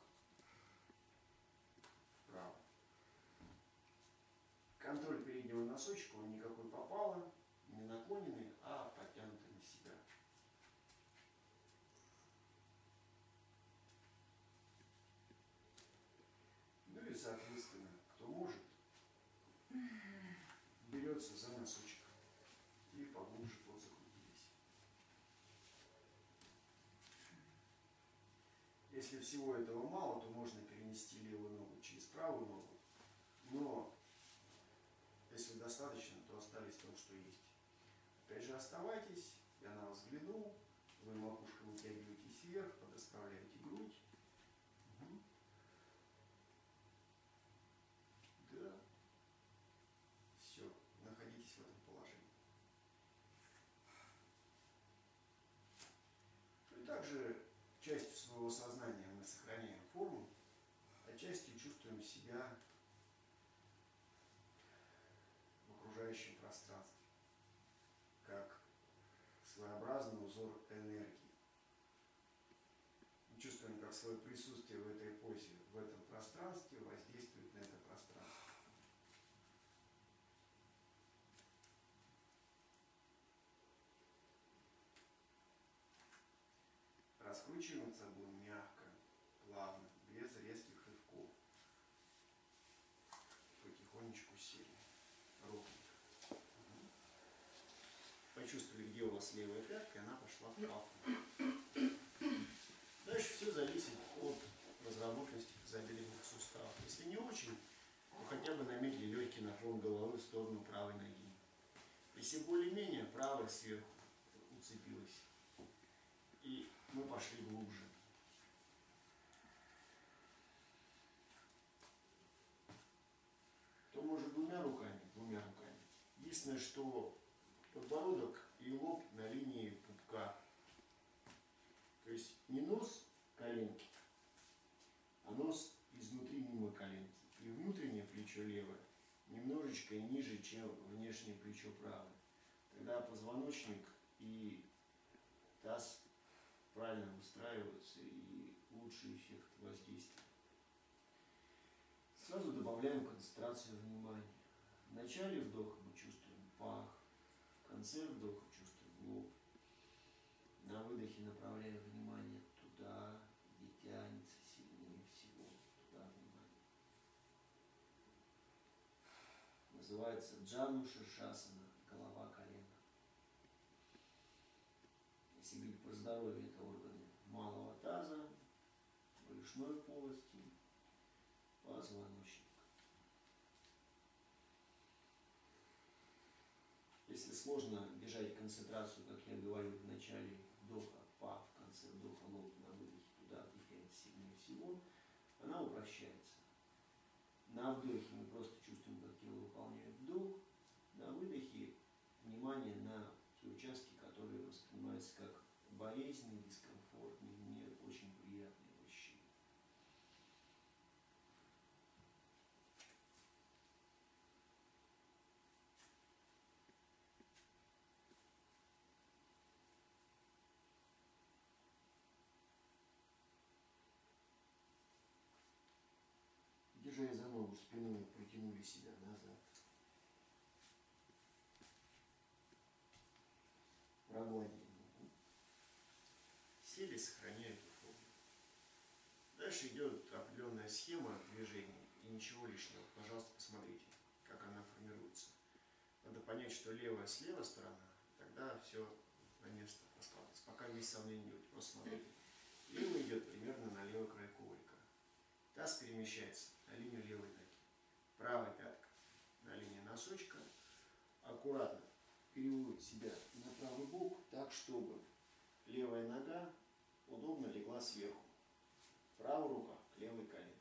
Вправо. Контроль носочка, он никакой попало, не наклоненный, а подтянутый на себя. Ну и, соответственно, кто может, берется за носочек и поглубже подзакрутились. Если всего этого мало, то можно перенести левую ногу через правую ногу, но достаточно, то остались то, что есть. Опять же, оставайтесь, я на вас взгляну, вы макушкой вытягиваетесь вверх, подрасправляете грудь. Мгм. Да. Все, находитесь в этом положении. И также частью своего сознания мы сохраняем форму себя в окружающем пространстве, как своеобразный узор энергии. Мы чувствуем, как свое присутствие в этой позе, в этом пространстве воздействует на это пространство. Раскручиваться будем мягко, плавно, без резких рывков. Потихонечку сели. Ровненько. Почувствовали, где у вас левая пятка, и она пошла в кафу. Дальше все зависит от разработанности тазобедренных суставов. Если не очень, то хотя бы наметили легкий наклон головы в сторону правой ноги. Если более-менее, правая сверху уцепилась. И мы пошли глубже. То может двумя руками, двумя руками. Единственное, что подбородок и лоб на линии пупка. То есть не нос коленки, а нос изнутри мимо коленки. И внутреннее плечо левое немножечко ниже, чем внешнее плечо правое. Тогда позвоночник и таз правильно выстраиваются и лучший эффект воздействия. Сразу добавляем концентрацию внимания. В начале вдоха мы чувствуем пах, в конце вдоха чувствуем лоб. На выдохе направляем внимание туда, где тянется сильнее всего, туда внимание. Называется Джану Шишасана, голова колена. Если говорить про здоровье, это органы малого таза, брюшной полости, позвоночник. Если сложно держать концентрацию, как я говорил в начале вдоха, па, в конце вдоха лоб на выдохе туда, где сильнее всего, она упрощается. На вдохе мы просто чувствуем, как тело выполняет вдох, на выдохе внимание на те участки, которые воспринимаются как болезненный, дискомфортный, не очень приятные ощущения. Держась за ногу спиной, протянули себя назад. Прогладили ногу. Сели, сохраняя эту форму. Дальше идет определенная схема движений и ничего лишнего. Пожалуйста, посмотрите, как она формируется. Надо понять, что левая слева сторона, тогда все на место раскладывается. Пока весь сомнений нет, просто смотрите. Левый идет примерно на левый край коврика. Таз перемещается на линию левой ноги. Правая пятка на линии носочка. Аккуратно переводит себя на правый бок так, чтобы левая нога удобно легла сверху. Правая рука к левой коленке.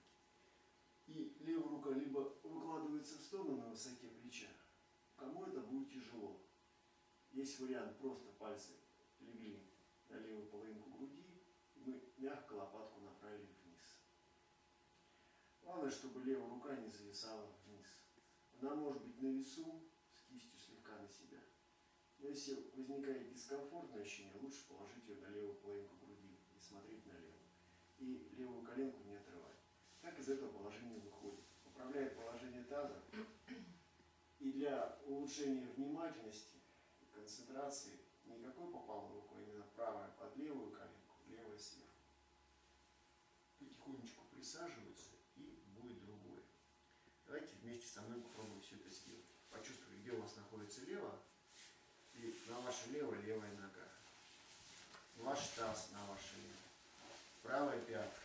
И левая рука либо выкладывается в сторону на высоте плеча. Кому это будет тяжело? Есть вариант просто пальцы легли на левую половинку груди, и мы мягко лопатку направили вниз. Главное, чтобы левая рука не зависала вниз. Она может быть на весу, с кистью слегка на себя. Но если возникает дискомфортное ощущение, лучше положить ее на левую половинку груди и смотреть налево. И левую коленку не отрывать. Как из этого положения выходит? Управляет положение таза. И для улучшения внимательности концентрации никакой попал руку, а именно правая под левую коленку, левая сверху. Потихонечку присаживаются и будет другое. Давайте вместе со мной попробуем все это сделать. Почувствуйте, где у вас находится лево, и на ваше левое левая нога. Ваш таз на ваше лево. Правая пятка.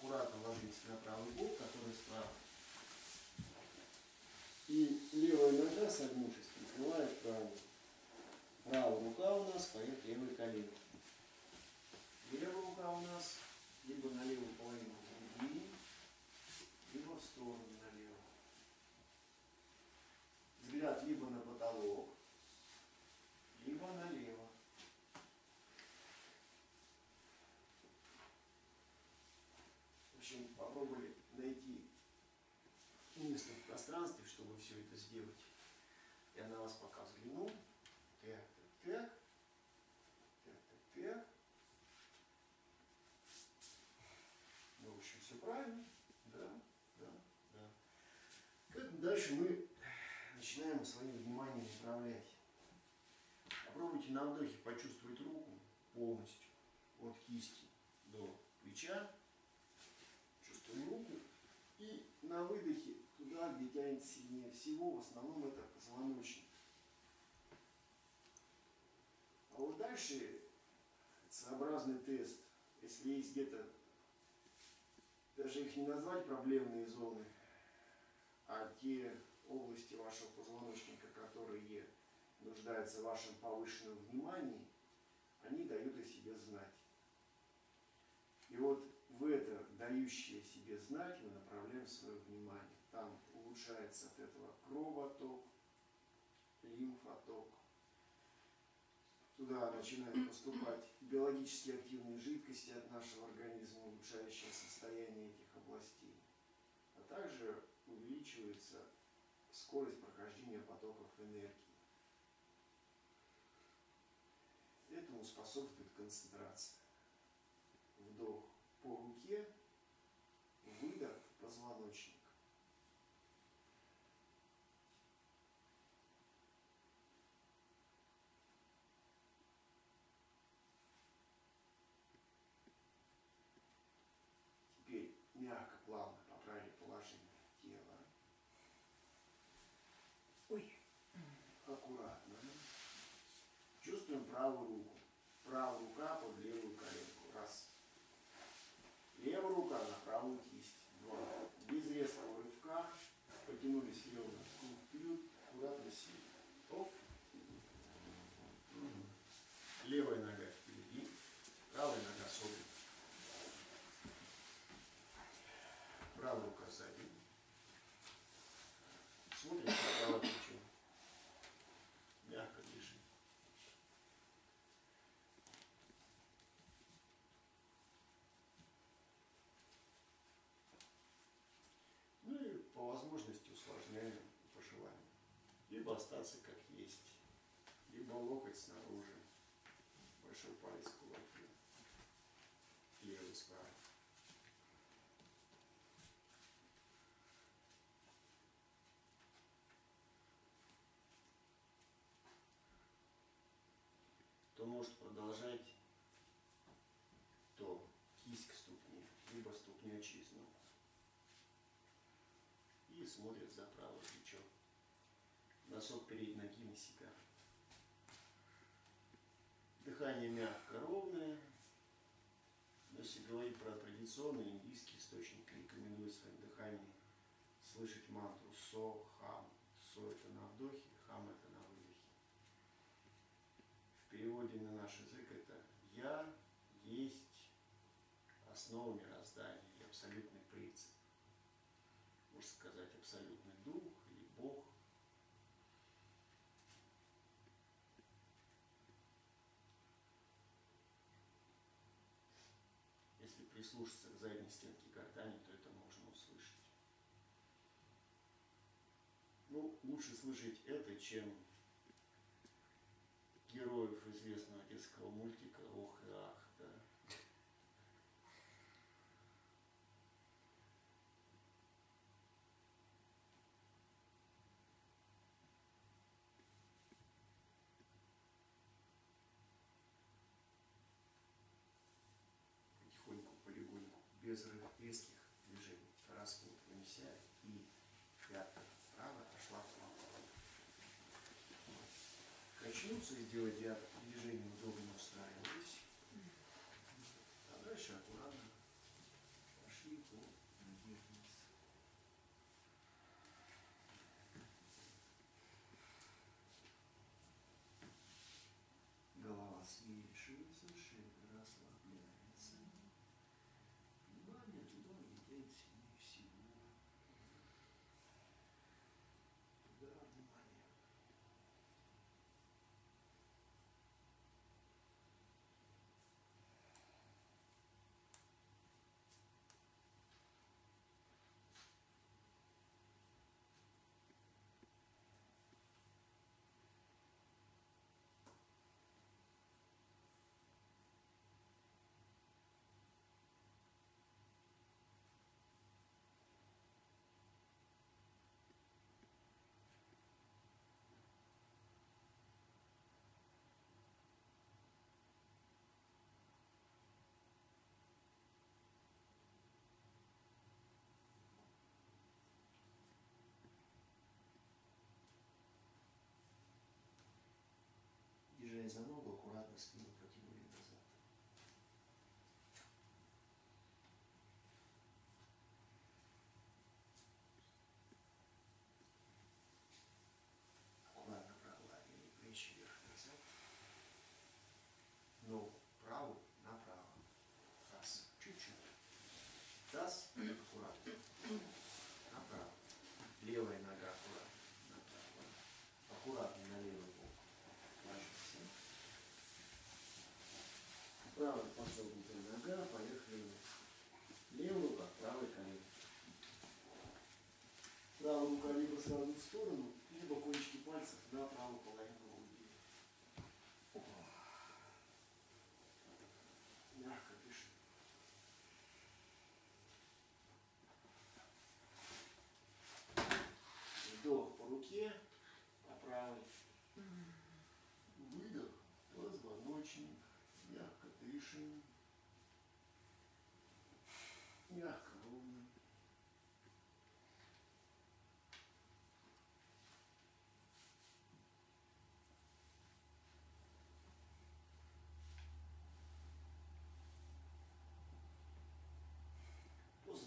Аккуратно ложитесь на правый бок, который справа. И левая нога, согнувшись, прикрывает правую. Правая рука у нас поет левой коленки. Левая рука у нас либо на левую половину груди, либо в сторону налево. Взгляд либо на потолок, либо налево. В общем, попробовали найти чтобы все это сделать. Я на вас пока взгляну. Так, так, так. Так, так, так. Ну, в общем, все правильно. Да, да, да. Как дальше мы начинаем свое внимание направлять. Попробуйте на вдохе почувствовать руку полностью от кисти до плеча. Чувствуем руку. И на выдохе туда, где тянется сильнее всего, в основном это позвоночник. А вот дальше своеобразный тест. Если есть где-то, даже их не назвать проблемные зоны, а те области вашего позвоночника, которые нуждаются в вашем повышенном внимании, они дают о себе знать. И вот в это дающее себе знать мы направляем свое внимание. Там улучшается от этого кровоток, лимфоток. Туда начинают поступать биологически активные жидкости от нашего организма, улучшающие состояние этих областей. А также увеличивается скорость прохождения потоков энергии. Этому способствует концентрация. Вдох по руке, выдох в позвоночник. Теперь мягко, плавно поправили положение тела. Ой. Аккуратно. Чувствуем правую руку. Правая рука под левую коленку. Раз. Левая рука на правую кисть. Два. Без резкого рывка. Потянулись левую ногу вперед. Аккуратно сели. Оп. Мгм. Левая нога впереди. Правая нога согнута. Правая рука сзади. Смотрим на правое плечо. Мягко дышим. Ну и по возможности усложняем по желанию. Либо остаться как есть, либо локоть снаружи, большой палец в кулаке, левый справа. то может продолжать то кисть к ступне, либо ступню через ногу. И смотрит за правое плечо. Носок передней ноги на себя. Дыхание мягко, ровное. Но если говорить про традиционный индийский источник, рекомендую в своем дыхании слышать мантру со, хам. Со это на вдохе, хам это на выдохе. В переводе на наш язык это «Я есть основа мироздания и абсолютный принцип». Можно сказать абсолютный дух или Бог. Если прислушаться к задней стенке гортани, то это можно услышать. Ну, лучше слышать это, чем героев известного без резких движений. Раз вот вынеся и пятка вправо, отошла вправо качнуться и сделать ряд за ногу, аккуратно спину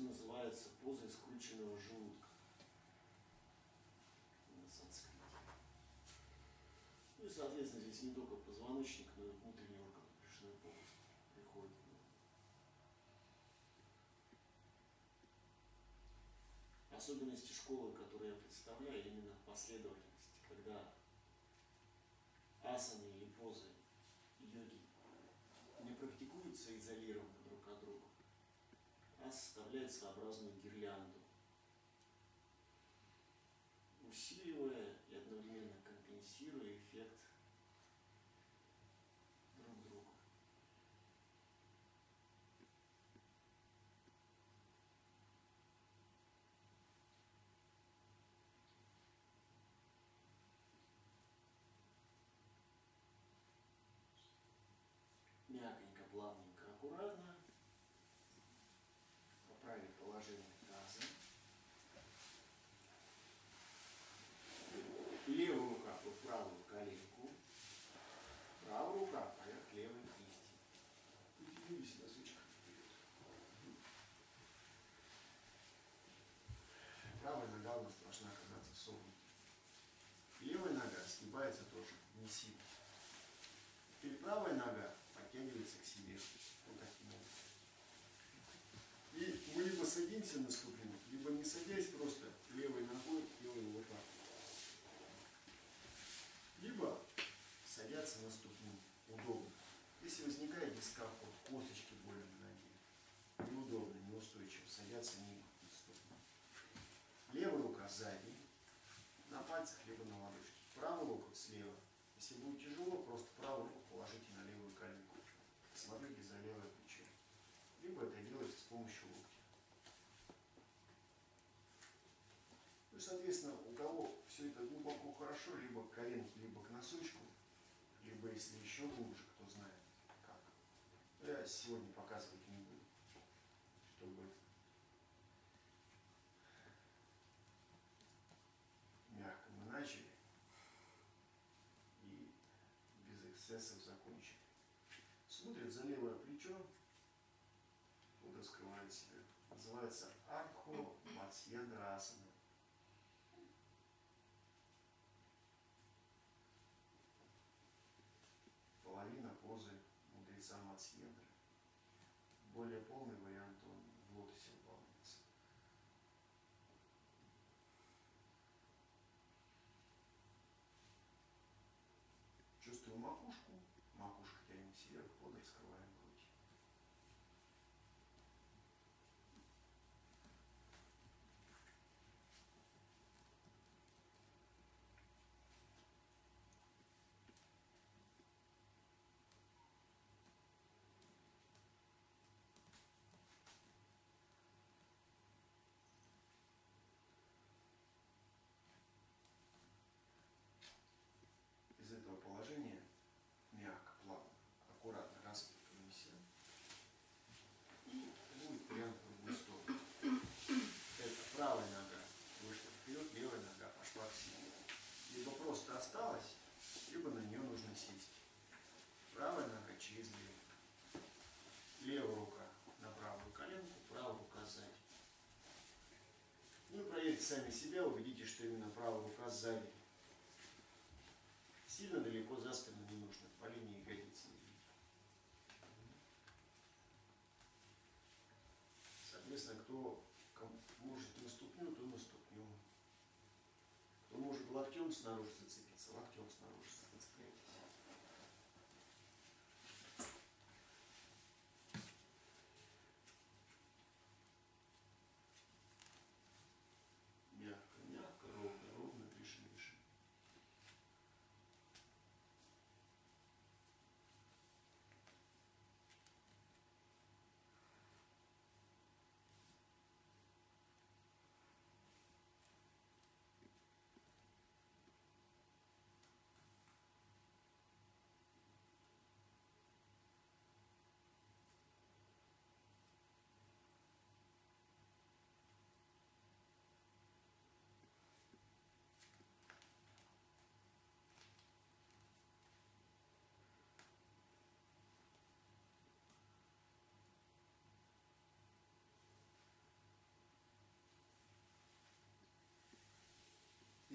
Поза называется позой скрученного желудка на санскрите. Ну и, соответственно, здесь не только позвоночник, но и внутренний орган брюшной полости приходит. Особенности школы, которую я представляю, именно последовательность, когда асаны или позы йоги не практикуются изолированно а составляет своеобразную гирлянду, усиливая и одновременно компенсируя эффект друг друга. Мягонько, плавненько, аккуратно. Поправить положение таза. Левая рука под правую коленку. Правая рука поверх левой кисти. Потянулись носочком вперед. Правая нога у нас должна оказаться согнутой. Левая нога сгибается тоже не сильно. Теперь правая нога подтягивается к себе. Вот таким образом. И мы либо садимся на ступень, либо не садясь, просто левой ногой делаем вот так. Либо садятся на ступню. Удобно. Если возникает дискомфорт, косточки больно на ноге, неудобно, неустойчиво, садятся не ступню. Левая рука сзади, на пальцах, либо на ладошке. Правый локоть слева. Если будет тяжело, просто правую руку положите на левую коленку. Смотрите за левое плечо. Либо это делается с помощью локтя. Ну и, соответственно, у кого все это глубоко хорошо, либо к коленке, либо к носочку, либо если еще глубже, кто знает как. Я сегодня показывать не буду, чтобы мягко мы начали и без эксцессов закончили. Смотрит за левое плечо, вот раскрывает себя. Называется осталась, либо на нее нужно сесть. Правая нога через левую. Левая рука на правую коленку, правая рука сзади. Ну и проверьте сами себя, увидите, что именно правая рука сзади. Сильно далеко за спину не нужно, по линии ягодицы. Соответственно, кто может на ступню, то на ступню. Кто может локтем снаружи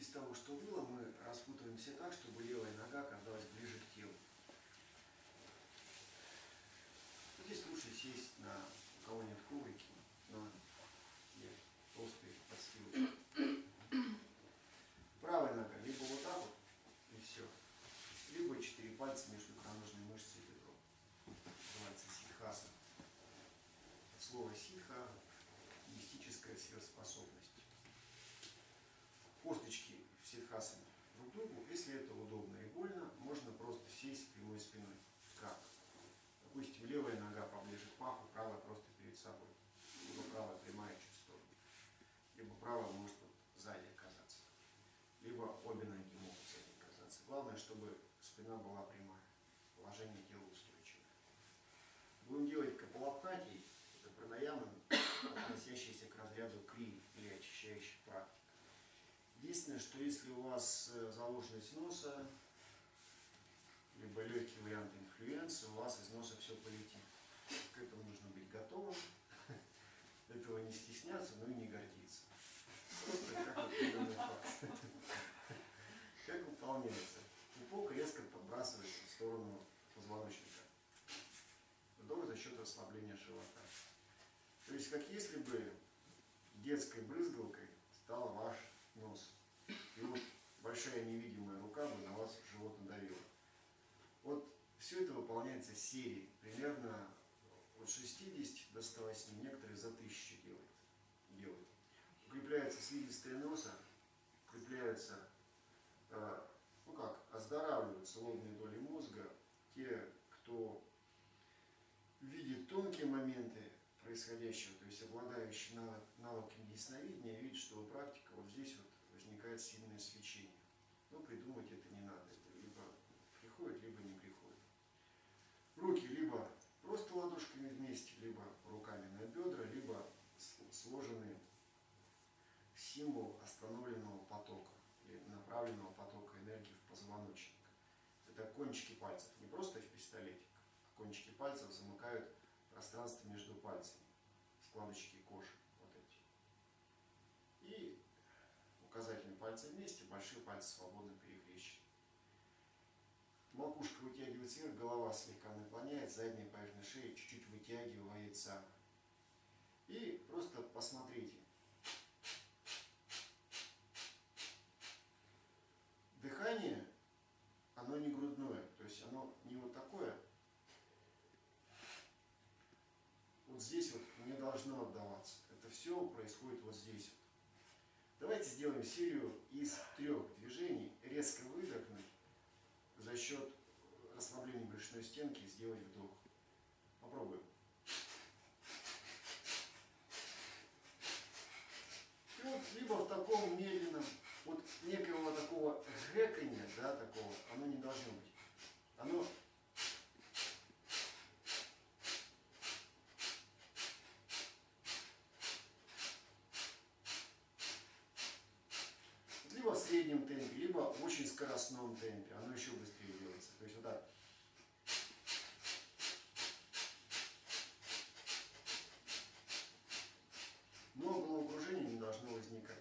Из того, что было, мы распутываемся так, чтобы левая нога оказалась ближе к телу. Здесь лучше сесть на, у кого нет коврики, на нет, толстые подстилки. Правая нога либо вот так вот, и все, либо четыре пальца между икроножной мышцей и бедром. Называется ситхаса. Слово ситха – мистическая сверхспособность косточки в ситхасане друг другу. Если это удобно и больно, можно просто сесть прямой спиной. Как? Допустим, левая нога поближе к паху, правая просто перед собой. Либо правая прямая чуть в сторону. Либо правая может вот сзади оказаться. Либо обе ноги могут сзади оказаться. Главное, чтобы спина была прямая. Положение тела устойчивое. Будем делать капалабхати, это пранаямы, относящиеся к разряду кри или очищающих практик. Единственное, что если у вас э, заложенность носа, либо легкий вариант инфлюенции, у вас из носа все полетит. К этому нужно быть готовым, <laughs> этого не стесняться, но и не гордиться. Просто как факт. <laughs> Выполняется? Пупок резко подбрасывается в сторону позвоночника. Вдох за счет расслабления живота. То есть, как если бы детской брызгалкой стал ваш большая невидимая рука бы на вас живот надавила. Вот все это выполняется серией. Примерно от 60 до 108, некоторые за 1000 делают. делают. Укрепляется слизистая носа, укрепляются, э, ну как, оздоравливаются лобные доли мозга. Те, кто видит тонкие моменты происходящего, то есть обладающий навык, навыками ясновидения, видит, что практика вот здесь вот возникает сильное свечение. Но придумать это не надо. Это либо приходит, либо не приходит. Руки либо просто ладошками вместе, либо руками на бедра, либо сложены в символ остановленного потока или направленного потока энергии в позвоночник. Это кончики пальцев, не просто в пистолетик, а кончики пальцев замыкают пространство между пальцами, складочки кожи вот эти. И указательные пальцы вместе, большие пальцы свободно перекрещены. Макушка вытягивается вверх, голова слегка наклоняется, задняя поверхность шеи чуть-чуть вытягивается. И просто посмотрите. Дыхание, оно не грудное, то есть оно не вот такое, вот здесь вот не должно отдаваться. Это все происходит вот здесь. Давайте сделаем серию. Резко выдохнуть за счет расслабления брюшной стенки сделать вдох. Попробуем. И вот либо в таком медленном, вот некого такого гэканья, да, такого, оно не должно быть. Оно либо в среднем темпе, либо в очень скоростном темпе. Оно еще быстрее делается. То есть вот так. Но головокружение не должно возникать.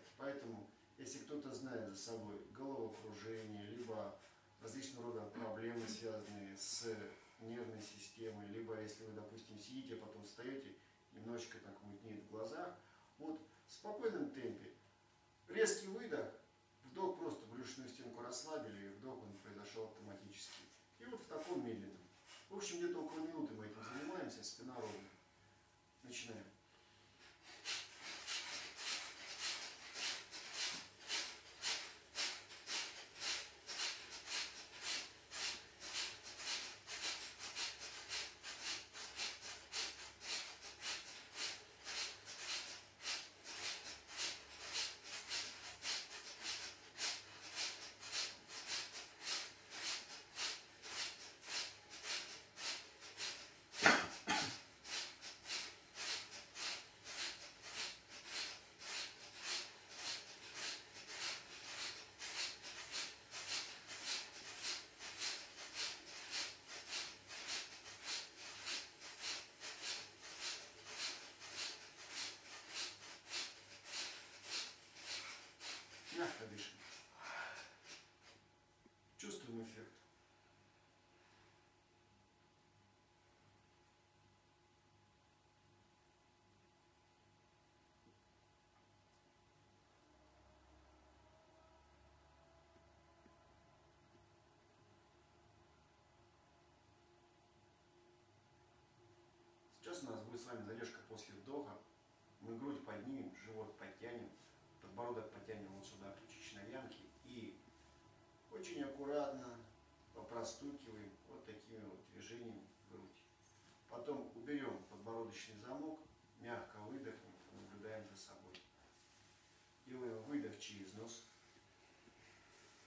наблюдает за собой головокружение, либо различного рода проблемы, связанные с нервной системой, либо если вы, допустим, сидите, а потом встаете, немножечко так мутнеет глазах, вот в спокойном темпе, резкий выдох, вдох просто брюшную стенку расслабили, и вдох он произошел автоматически. И вот в таком медленном. В общем, где-то около минуты мы этим занимаемся, спина ровная. Начинаем. Мягко дышим. Чувствуем эффект. Сейчас у нас будет с вами задержка после вдоха. Мы грудь поднимем, живот подтянем, подбородок потянем вот сюда, к ключичной ямке. И очень аккуратно попростукиваем вот такими вот движениями грудь. Потом уберем подбородочный замок, мягко выдохнем, наблюдаем за собой. Делаем выдох через нос,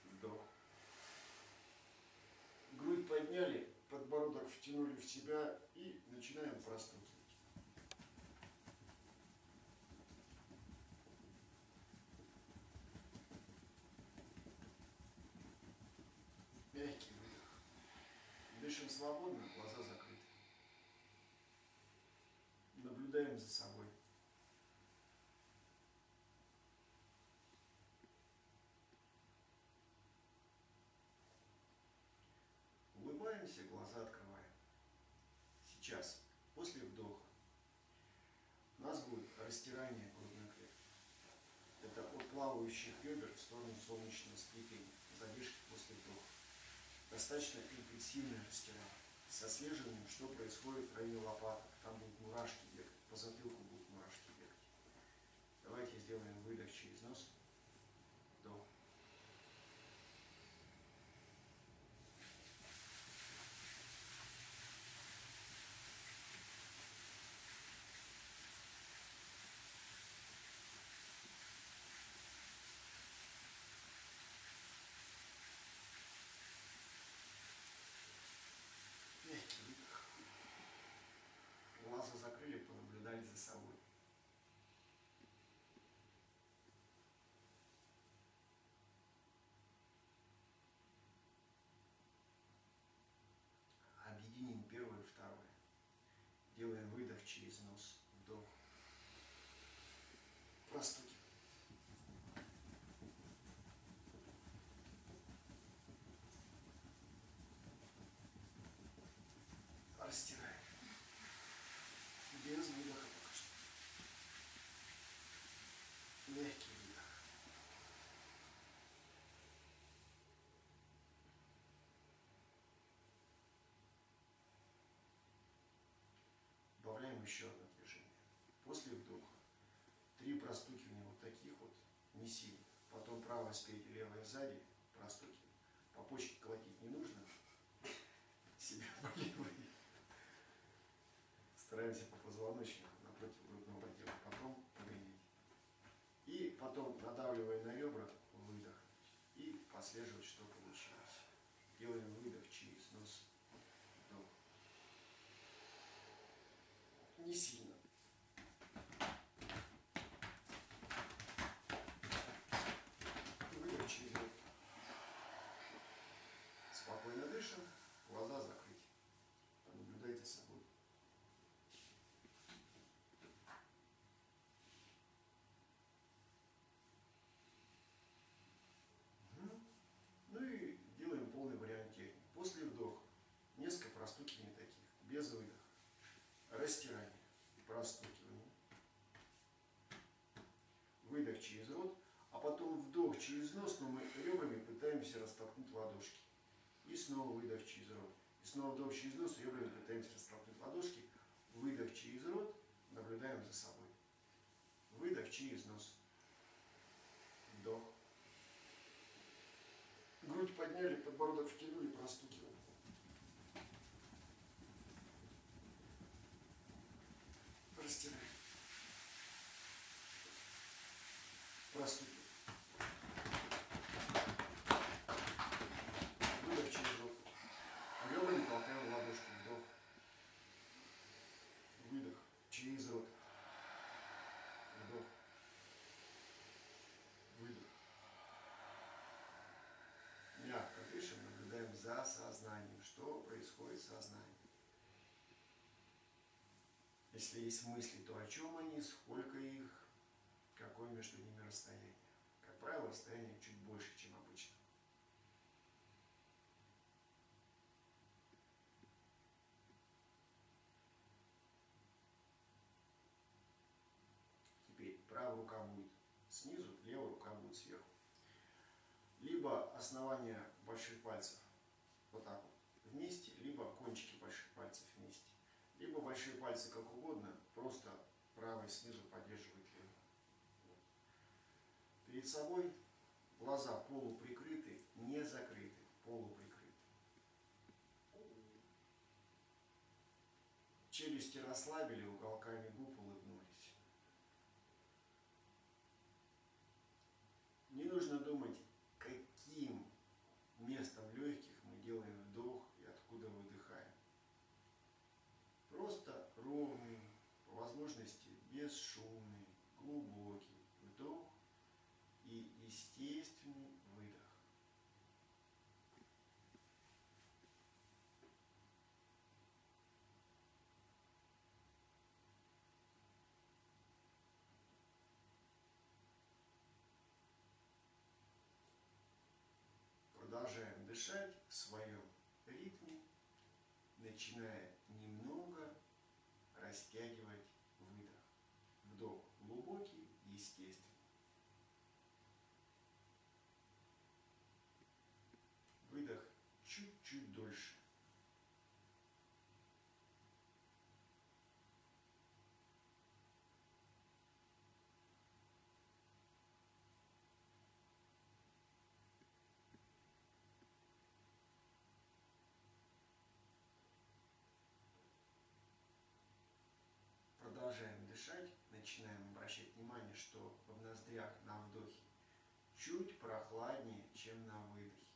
вдох. Грудь подняли, подбородок втянули в себя и начинаем простукивать. Мягкий выдох. Дышим свободно, глаза закрыты. Наблюдаем за собой. Улыбаемся, глаза открываем. Сейчас, после вдоха, у нас будет растирание грудной клетки. Это от плавающих ребер в сторону солнечного сплетения, задержки после вдоха. Достаточно интенсивное растирание. С отслеживанием, что происходит в районе лопаток. Там будут мурашки бегать, по затылку будут мурашки бегать. Давайте сделаем выдох через нос. Вдох. Мягкий выдох. Глаза закрыли, понаблюдали за собой. Объединим первое и второе. Делаем выдох через нос, вдох. Простукиваем. Растираем. Без выдоха пока что. Мягкий выдох. Добавляем еще одно движение. После вдоха три простукивания вот таких вот, не сильно. Потом правая спереди, левая сзади, простукиваем. По почке колотить не нужно. Себя болевые. Стараемся по позвоночнику напротив грудного отдела. Потом погонять. И потом, надавливая на ребра, выдохнуть. И послеживать, что получилось. Делаем выдох через нос. Вдох. Не сильно. Выдох через рот. Спокойно дышим, глаза закрыть. Понаблюдайте за собой. простукивание. Выдох через рот, а потом вдох через нос, но мы ребрами пытаемся растолкнуть ладошки. И снова выдох через И снова вдох через нос, ребрами пытаемся растолкнуть ладошки. Выдох через рот, наблюдаем за собой. Выдох через нос. Вдох. Грудь подняли, подбородок втянули, простукиваем. Растираем. Простукиваем. Выдох через рот. Ребрами толкаем ладошки. Вдох. Выдох. Через рот. Вдох. Выдох. Мягко дышим, наблюдаем за сознанием. Что происходит с сознанием? Если есть мысли, то о чем они, сколько их, какое между ними расстояние. Как правило, расстояние чуть больше, чем обычно. Теперь правая рука будет снизу, левая рука будет сверху. Либо основание больших пальцев вот так вот вместе, либо кончики больших пальцев. Либо большие пальцы как угодно, просто правый снизу поддерживает левый. Перед собой глаза полуприкрыты, не закрыты, полуприкрыты. Челюсти расслабили, уголками губ улыбнулись. Не нужно думать, каким местом легких мы делаем вдох и откуда выдыхаем. Просто ровный, по возможности бесшумный, глубокий вдох и естественный выдох. Продолжаем дышать в своем ритме, начиная немного растягивать выдох. Вдох глубокий, естественный. Выдох чуть-чуть дольше. Продолжаем дышать, начинаем обращать внимание, что в ноздрях на вдохе чуть прохладнее, чем на выдохе.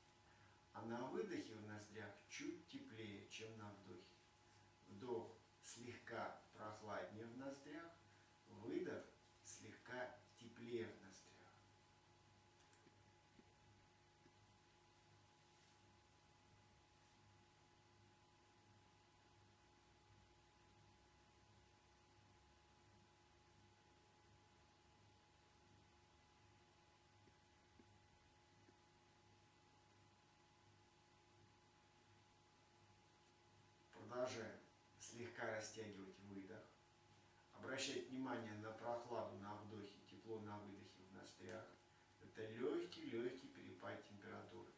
А на выдохе в ноздрях чуть теплее, чем на вдохе. Вдох слегка прохладнее в ноздрях, выдох слегка теплее в ноздрях. Продолжаем слегка растягивать выдох. Обращать внимание на прохладу на вдохе, тепло на выдохе в ноздрях. Это легкий-легкий перепад температуры.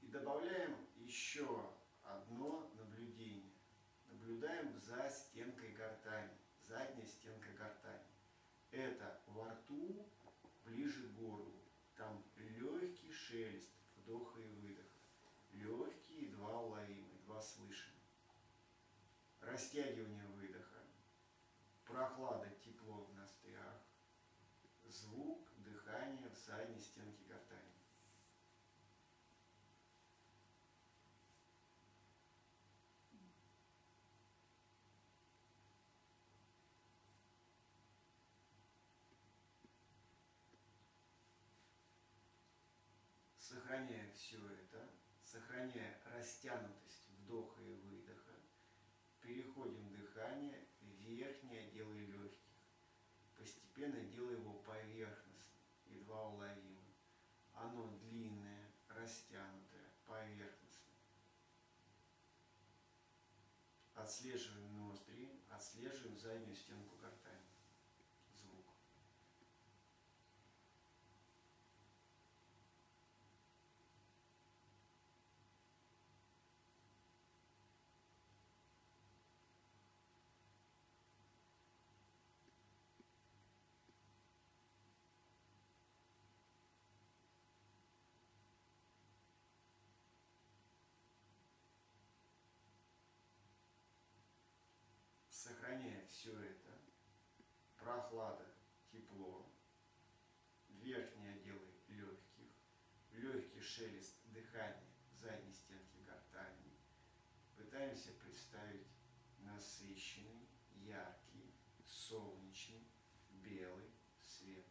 И добавляем еще одно наблюдение. Наблюдаем за стенкой гортани, задняя стенка гортани. Это во рту, ближе к горлу. Там легкий шелест вдоха и выдоха. Легкий, едва уловимый, едва слышимый растягивание выдоха, прохлада, тепло в ноздрях, звук дыхания в задней стенке гортани. Сохраняя все это, сохраняя растянутость вдоха и выдоха, переходим дыхание в верхние отделы легких. Постепенно делая его поверхностным, едва уловимым. Оно длинное, растянутое, поверхностное. Отслеживаем ноздри, отслеживаем отслеживаем заднюю стенку гортани. Звук. Сохраняя все это, прохлада, тепло, верхние отделы легких, легкий шелест дыхания задней стенки гортани, пытаемся представить насыщенный, яркий, солнечный, белый свет.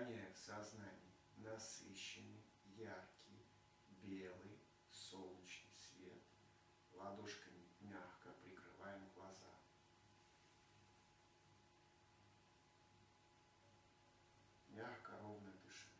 Сохраняя в сознании насыщенный, яркий, белый, солнечный свет, ладошками мягко прикрываем глаза. Мягко, ровно дышим.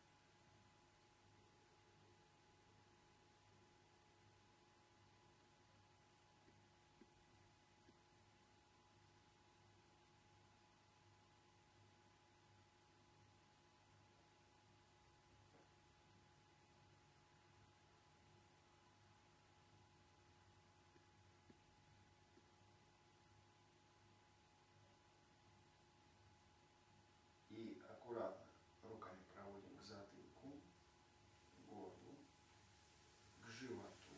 И аккуратно руками проводим к затылку, к горлу, к животу,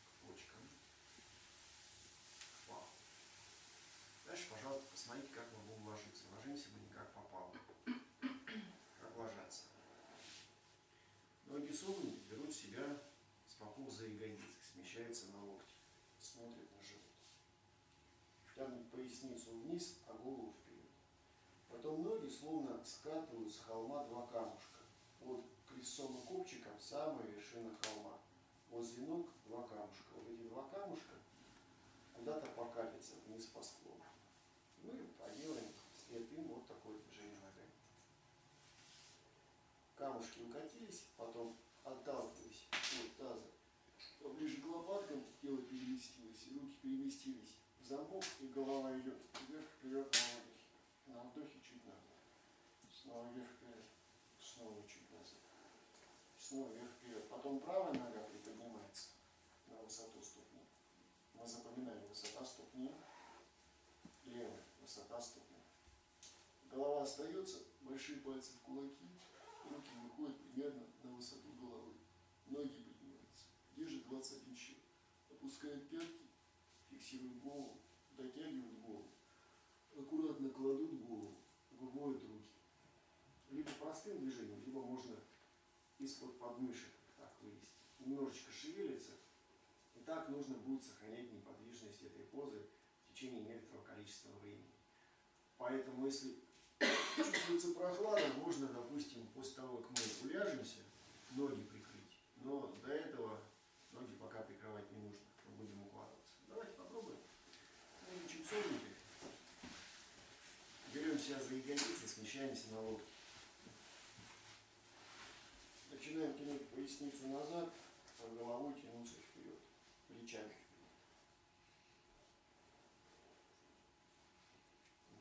к почкам, к паху. Дальше, пожалуйста, посмотрите, как мы будем ложиться. Ложимся мы не как попало. Как ложаться. Ноги согнуты, берут себя с боков за смещаются на локти, смотрят на живот. Тянут поясницу вниз, а голову вперед. Потом ноги словно скатывают с холма два камушка. Вот крестцом и копчиком самая вершина холма. Возле ног два камушка. Вот эти два камушка куда-то покатятся вниз по склону. Мы поделаем вслед им вот такое движение ногами. Камушки укатились, потом отталкиваясь от таза, поближе к лопаткам тело переместилось, и руки переместились в замок, и голова идет вверх-вперед на выдохе. На вдохе чуть назад. Снова вверх-вперед. Снова чуть назад. Снова вверх-вперед. Потом правая нога приподнимается на высоту ступни. Мы запоминаем высота ступни. Левая высота ступни. Голова остается, большие пальцы в кулаки, руки выходят примерно на высоту головы. Ноги поднимаются. Держит 21 щит. Опускает пятки, фиксирует голову, дотягивает голову аккуратно кладут голову, выводят руки. Либо простым движением, либо можно из-под подмышек так вывести. Немножечко шевелится. И так нужно будет сохранять неподвижность этой позы в течение некоторого количества времени. Поэтому, если чувствуется прохлада, можно, допустим, после того, как мы уляжемся, ноги прикрыть. Но до этого ноги пока прикрывать не нужно. Мы будем укладываться. Давайте попробуем. Ноги чуть согнутые. Берем себя за смещаемся на локти. Начинаем тянуть поясницу назад, а головой тянуться вперед, плечами вперед.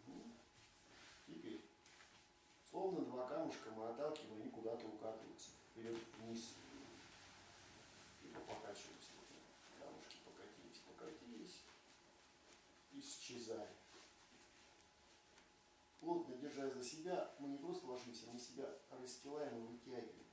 Угу. Теперь, словно два камушка мы отталкиваем, они куда-то укатываются, вперед, вниз. Либо покачиваются. Камушки покатились, покатились, исчезают держа за себя, мы не просто ложимся, мы себя расстилаем и вытягиваем.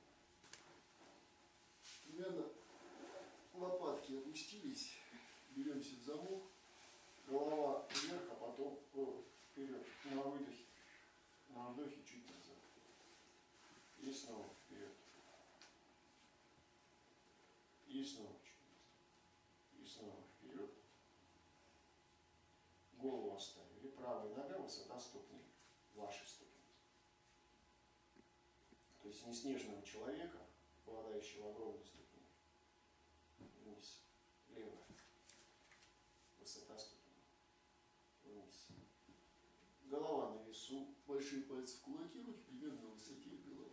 есть неснежного человека, обладающего огромной ступенью, вниз, левая, высота ступени, вниз. Голова на весу, большие пальцы в кулаке, руки примерно на высоте головы.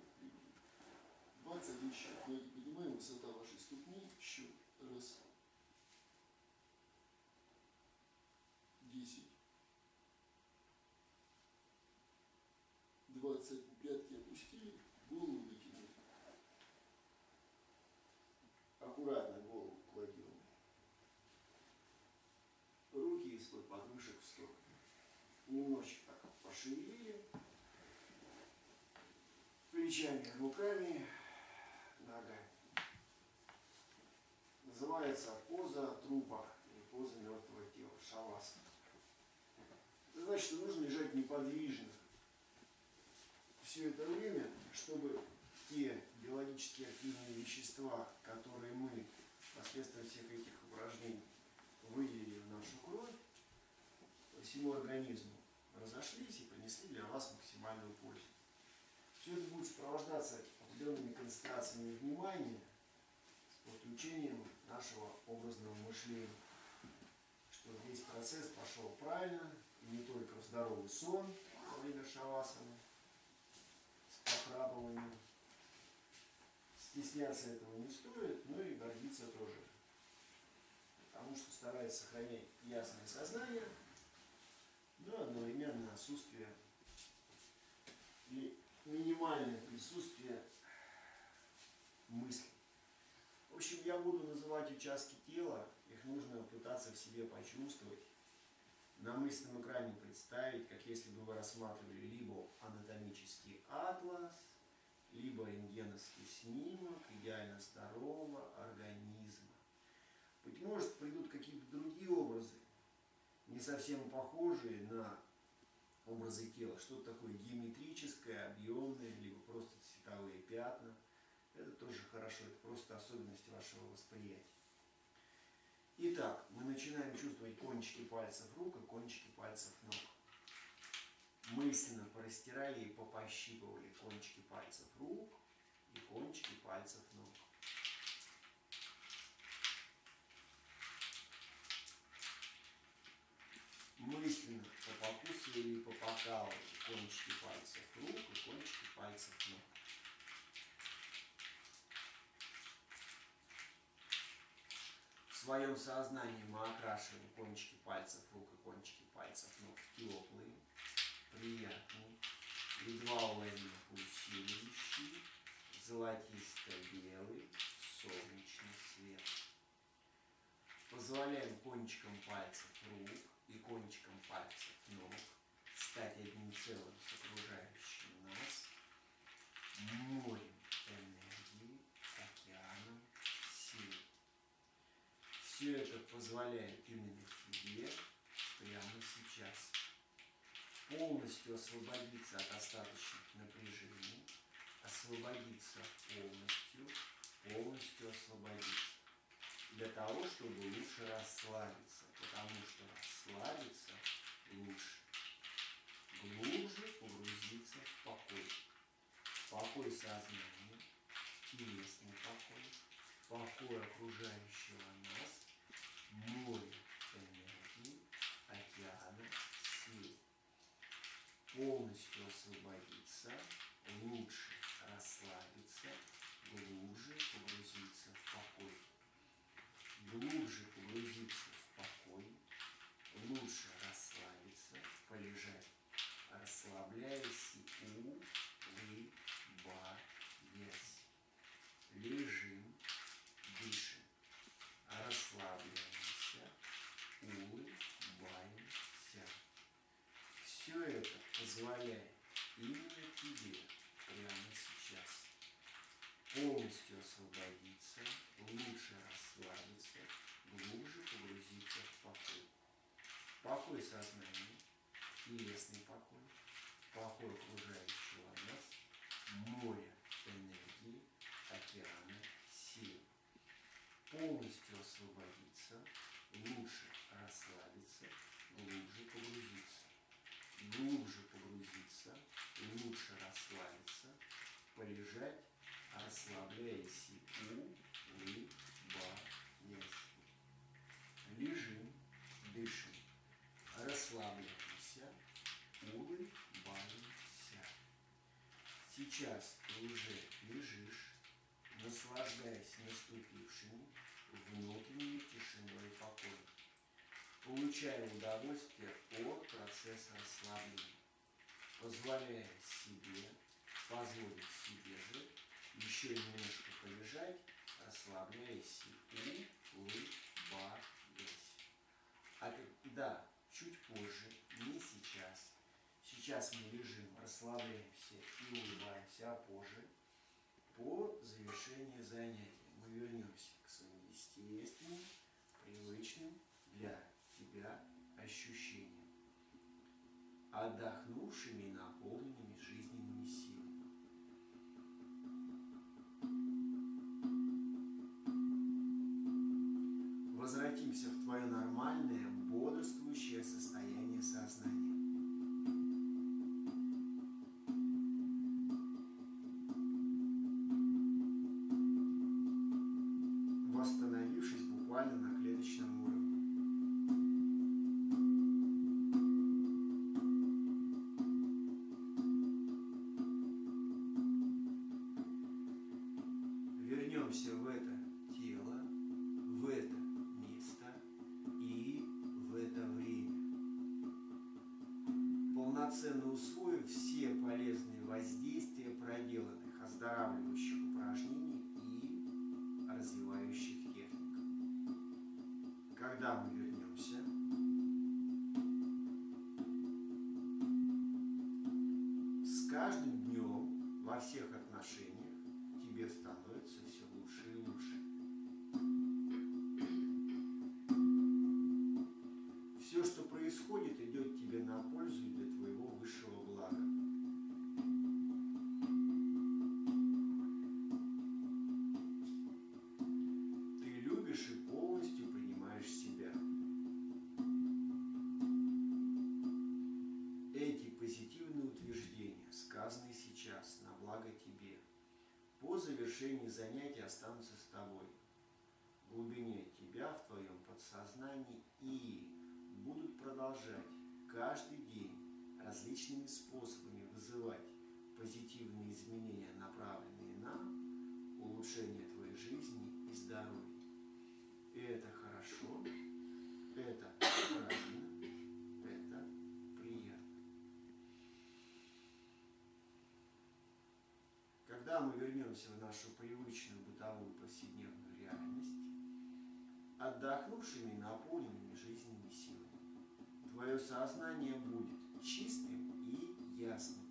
21 счет. Ноги поднимаем, высота вашей ступни, Немножечко так пошевелили. Плечами, руками, ногами. Называется поза трупа или поза мертвого тела, шаваса. Это значит, что нужно лежать неподвижно все это время, чтобы те биологически активные вещества, которые мы посредством всех этих упражнений выделили в нашу кровь, по всему организму разошлись и принесли для вас максимальную пользу. Все это будет сопровождаться определенными концентрациями внимания с подключением нашего образного мышления, чтобы весь процесс пошел правильно, и не только в здоровый сон во время шавасана, с похрапыванием. Стесняться этого не стоит, но и гордиться тоже. Потому что старается сохранять ясное сознание, но одновременно отсутствие и минимальное присутствие мысли. В общем, я буду называть участки тела, их нужно пытаться в себе почувствовать, на мысленном экране представить, как если бы вы рассматривали либо анатомический атлас, либо рентгеновский снимок идеально здорового организма. Быть может, придут какие-то другие образы, совсем похожие на образы тела, что-то такое геометрическое, объемное, либо просто цветовые пятна. Это тоже хорошо, это просто особенность вашего восприятия. Итак, мы начинаем чувствовать кончики пальцев рук и кончики пальцев ног. Мысленно порастирали и попощипывали кончики пальцев рук и кончики пальцев ног. Мысленно попокусывали и попокалывали кончики пальцев рук и кончики пальцев ног. В своем сознании мы окрашиваем кончики пальцев рук и кончики пальцев ног теплые, приятные, едва уловимо пульсирующие, золотисто-белый, солнечный свет. Позволяем кончикам пальцев рук и кончиком пальцев ног стать одним целым с окружающим нас морем энергии, океаном сил. Все это позволяет именно тебе прямо сейчас полностью освободиться от остаточных напряжений, освободиться полностью, полностью освободиться для того, чтобы лучше расслабиться, потому что расслабиться лучше. Глубже погрузиться в покой. Покой сознания, телесный покой, покой окружающего нас, море энергии, океана сил. Полностью освободиться, лучше расслабиться, глубже погрузиться в покой глубже погрузиться в покой, лучше расслабиться, полежать, расслабляясь и улыбаясь. Лежим, дышим, расслабляемся, улыбаемся. Все это позволяет именно тебе прямо сейчас полностью освободиться, лучше расслабиться, глубже погрузиться в покой. Покой сознания, телесный покой, покой окружающего нас, море энергии, океана сил. Полностью освободиться, лучше расслабиться, глубже погрузиться. Глубже расслабиться, лучше расслабиться, полежать, расслабляясь и улыбаясь. Лежим, дышим, расслабляемся, улыбаемся. Сейчас ты уже лежишь, наслаждаясь наступившим внутренней тишиной и покоем получая удовольствие от процесса расслабления позволяя себе, позволить себе же еще немножко полежать, расслабляясь и улыбаясь. А когда чуть позже, не сейчас, сейчас мы лежим, расслабляемся и улыбаемся, а позже, по завершении занятия мы вернемся к своим естественным, привычным для тебя ощущениям, отдохнувшими Когда мы вернемся, с каждым днем во всех отношениях продолжать каждый день различными способами вызывать позитивные изменения, направленные на улучшение твоей жизни и здоровья. И это хорошо, это правильно, это приятно. Когда мы вернемся в нашу привычную бытовую повседневную реальность, отдохнувшими и наполненными жизненными силами, твое сознание будет чистым и ясным.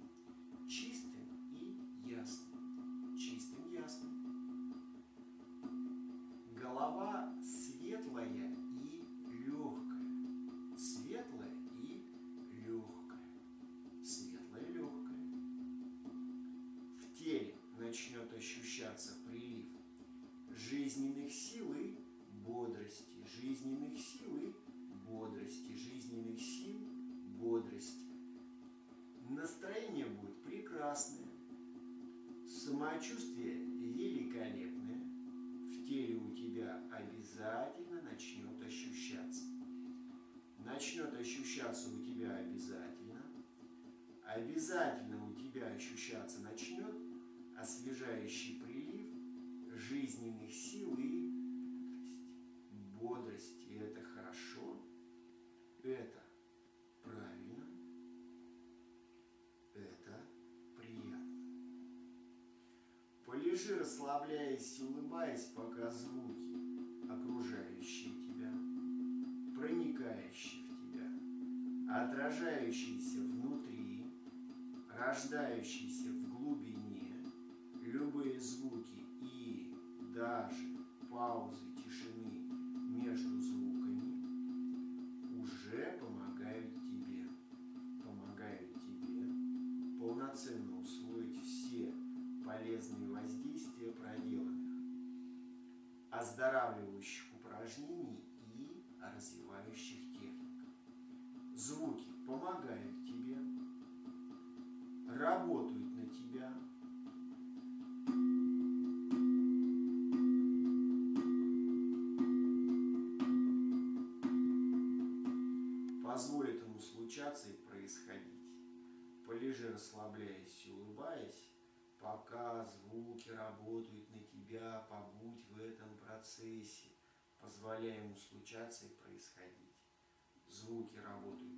Самочувствие великолепное, в теле у тебя обязательно начнет ощущаться. Начнет ощущаться у тебя обязательно, обязательно Полежи, расслабляясь и улыбаясь, пока звуки, окружающие тебя, проникающие в тебя, отражающиеся внутри, рождающиеся позволяй ему случаться и происходить. Звуки работают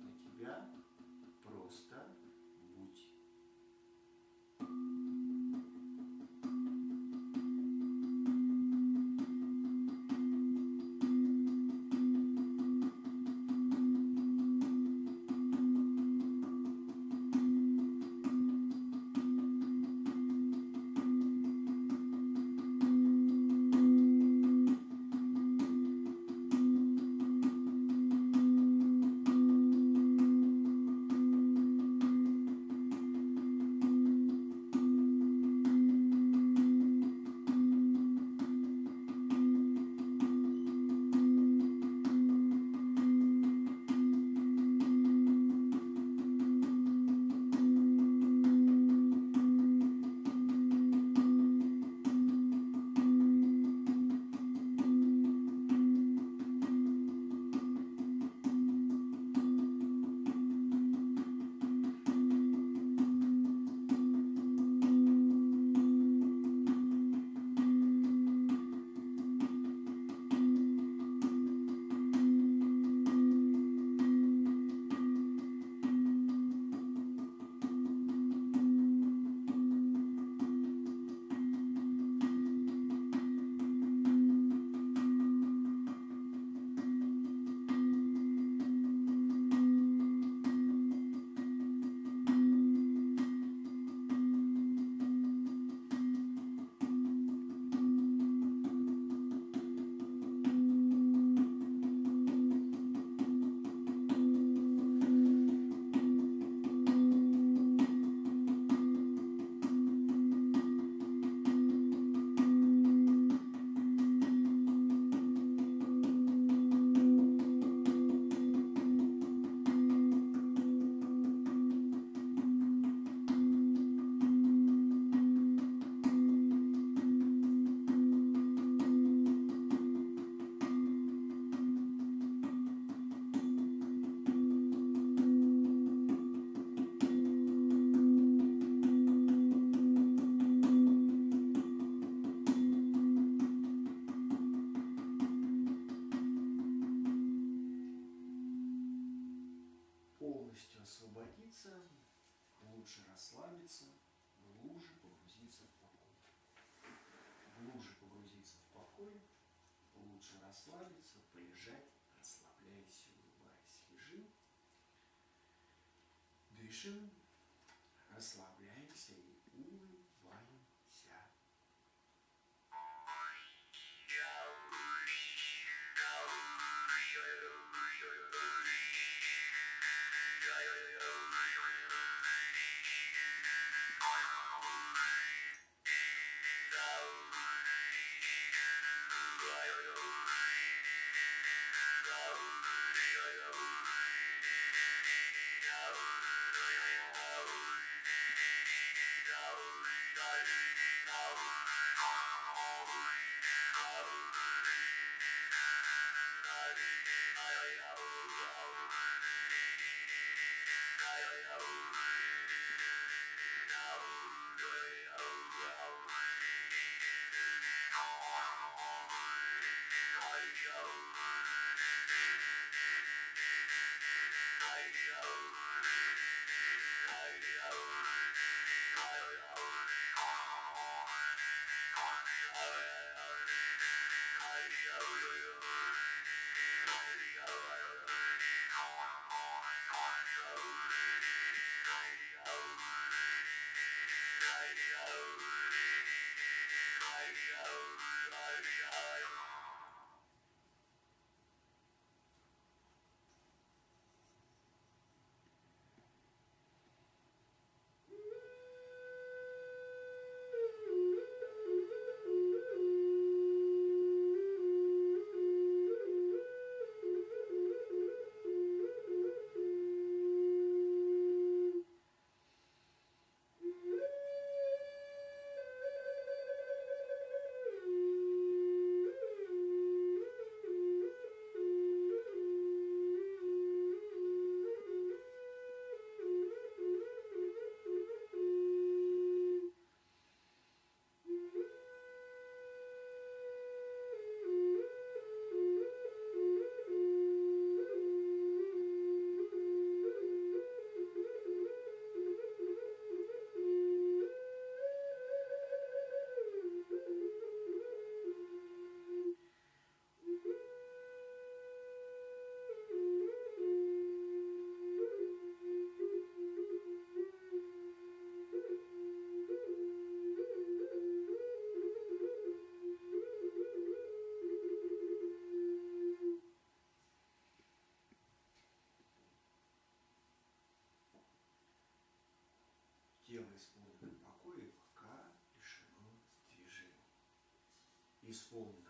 тело исполнено покоя, пока лишено движения. Исполнено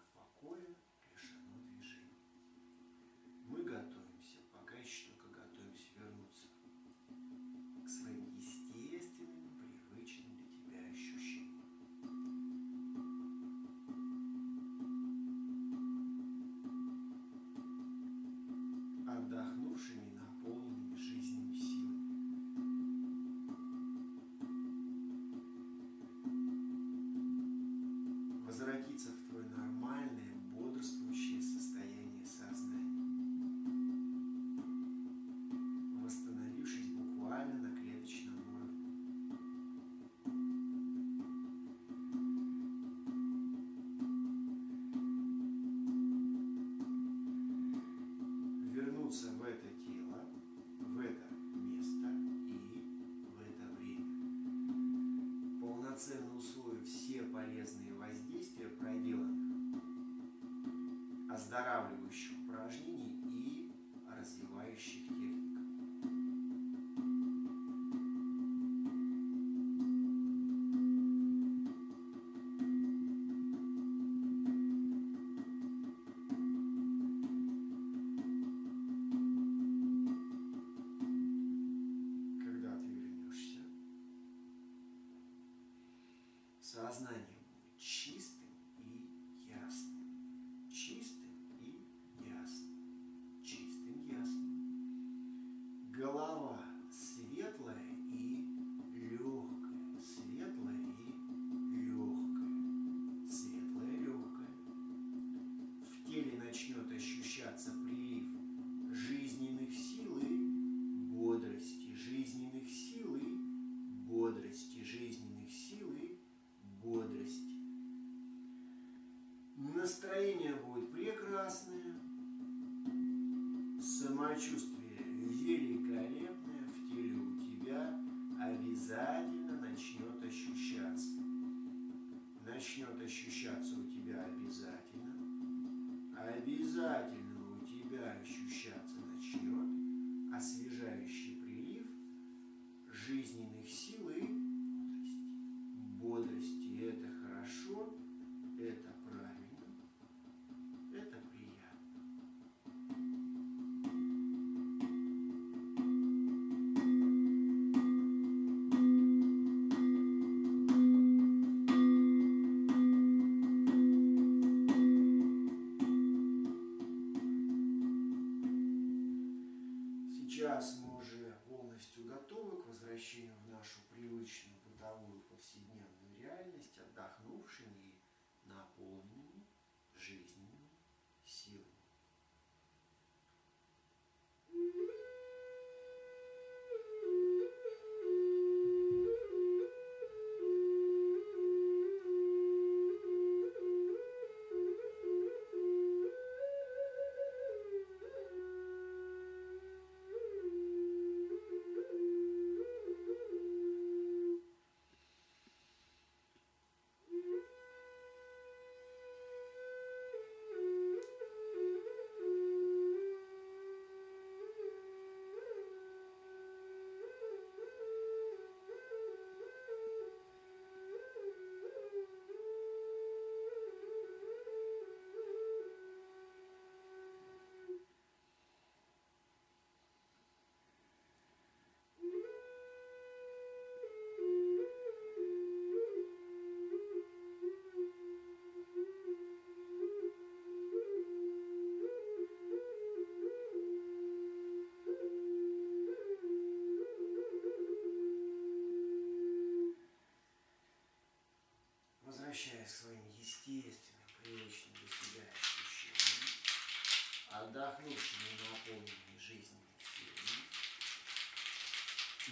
отдохнувшими и наполненными жизненными силами,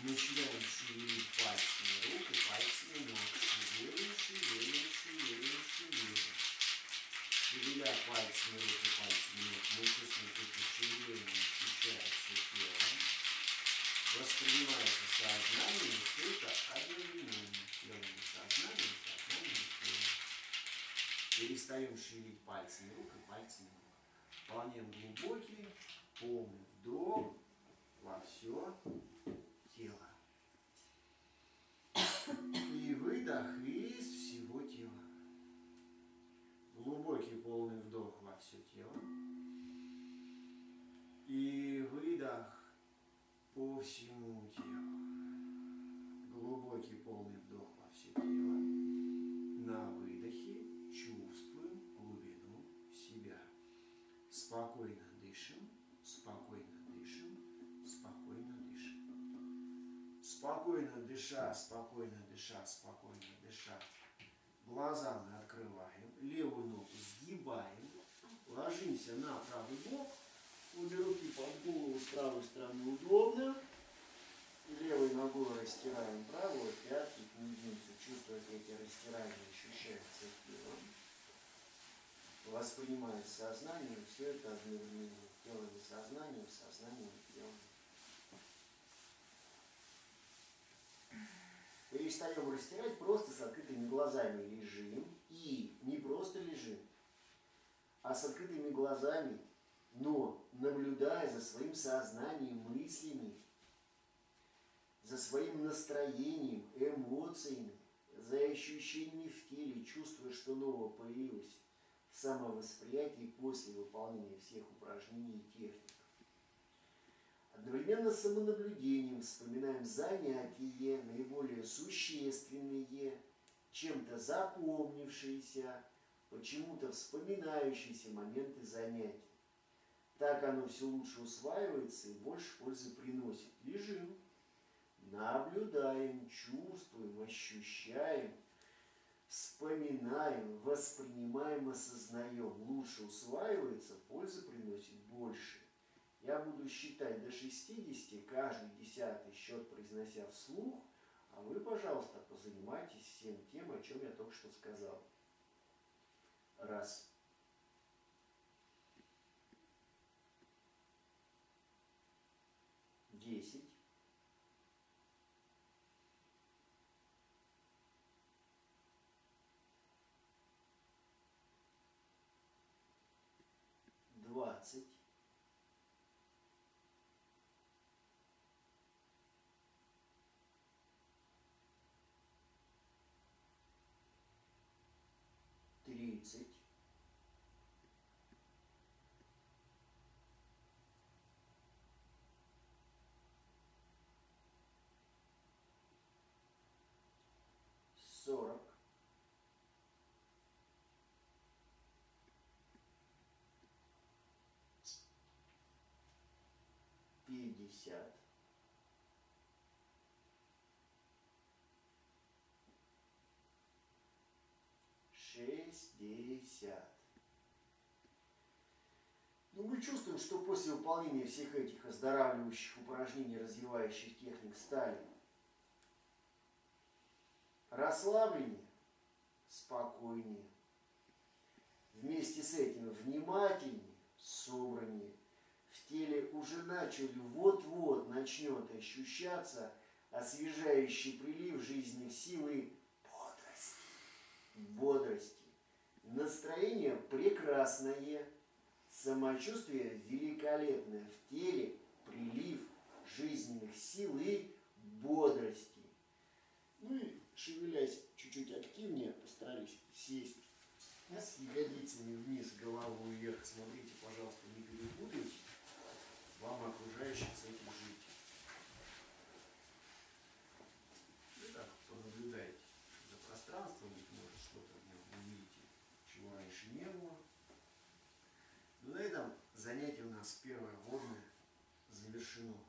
начинаем шевелить пальцами рук и пальцами ног. Шевелим, шевелим, шевелим, шевелим. Шевеля пальцами рук и пальцами ног, мы чувствуем, что шевеление ощущается телом. Воспринимается сознание, что это одновременно телом сознание, сознание, телом. Перестаем шевелить пальцами рук и пальцами Планируем глубокий, полный вдох. Дыша, спокойно дыша, спокойно дыша. Глаза мы открываем, левую ногу сгибаем, ложимся на правый бок, обе руки под голову с правой стороны удобно. Левой ногой растираем правую, пятки к мизинцу, чувствуя, как эти растирания ощущаются телом. Воспринимает сознание, все это одновременно. Делаем сознанием, сознанием, телом. Перестаем растирать, просто с открытыми глазами лежим. И не просто лежим, а с открытыми глазами, но наблюдая за своим сознанием, мыслями, за своим настроением, эмоциями, за ощущениями в теле, чувствуя, что нового появилось в самовосприятии после выполнения всех упражнений и техник. Одновременно с самонаблюдением вспоминаем занятия, наиболее существенные, чем-то запомнившиеся, почему-то вспоминающиеся моменты занятий. Так оно все лучше усваивается и больше пользы приносит. Лежим, наблюдаем, чувствуем, ощущаем, вспоминаем, воспринимаем, осознаем. Лучше усваивается, пользы приносит больше. Я буду считать до 60, каждый десятый счет произнося вслух, а вы, пожалуйста, позанимайтесь всем тем, о чем я только что сказал. Раз. Десять. Двадцать. Тридцать. Сорок. Пятьдесят. Шестьдесят. Ну, мы чувствуем, что после выполнения всех этих оздоравливающих упражнений, развивающих техник стали расслабленнее, спокойнее. Вместе с этим внимательнее, собраннее. В теле уже начали, вот-вот начнет ощущаться освежающий прилив жизненных сил и бодрости. Бодрости. Настроение прекрасное, самочувствие великолепное в теле, прилив жизненных сил и бодрости. Ну и шевелясь чуть-чуть активнее, постарались сесть с ягодицами вниз, голову вверх. Смотрите, пожалуйста, не перепутайте. Вам окружающих с этим жить. И так понаблюдайте за пространством, быть может, что-то в нем увидите, чего раньше не было. Ну, на этом занятие у нас первое водное завершено.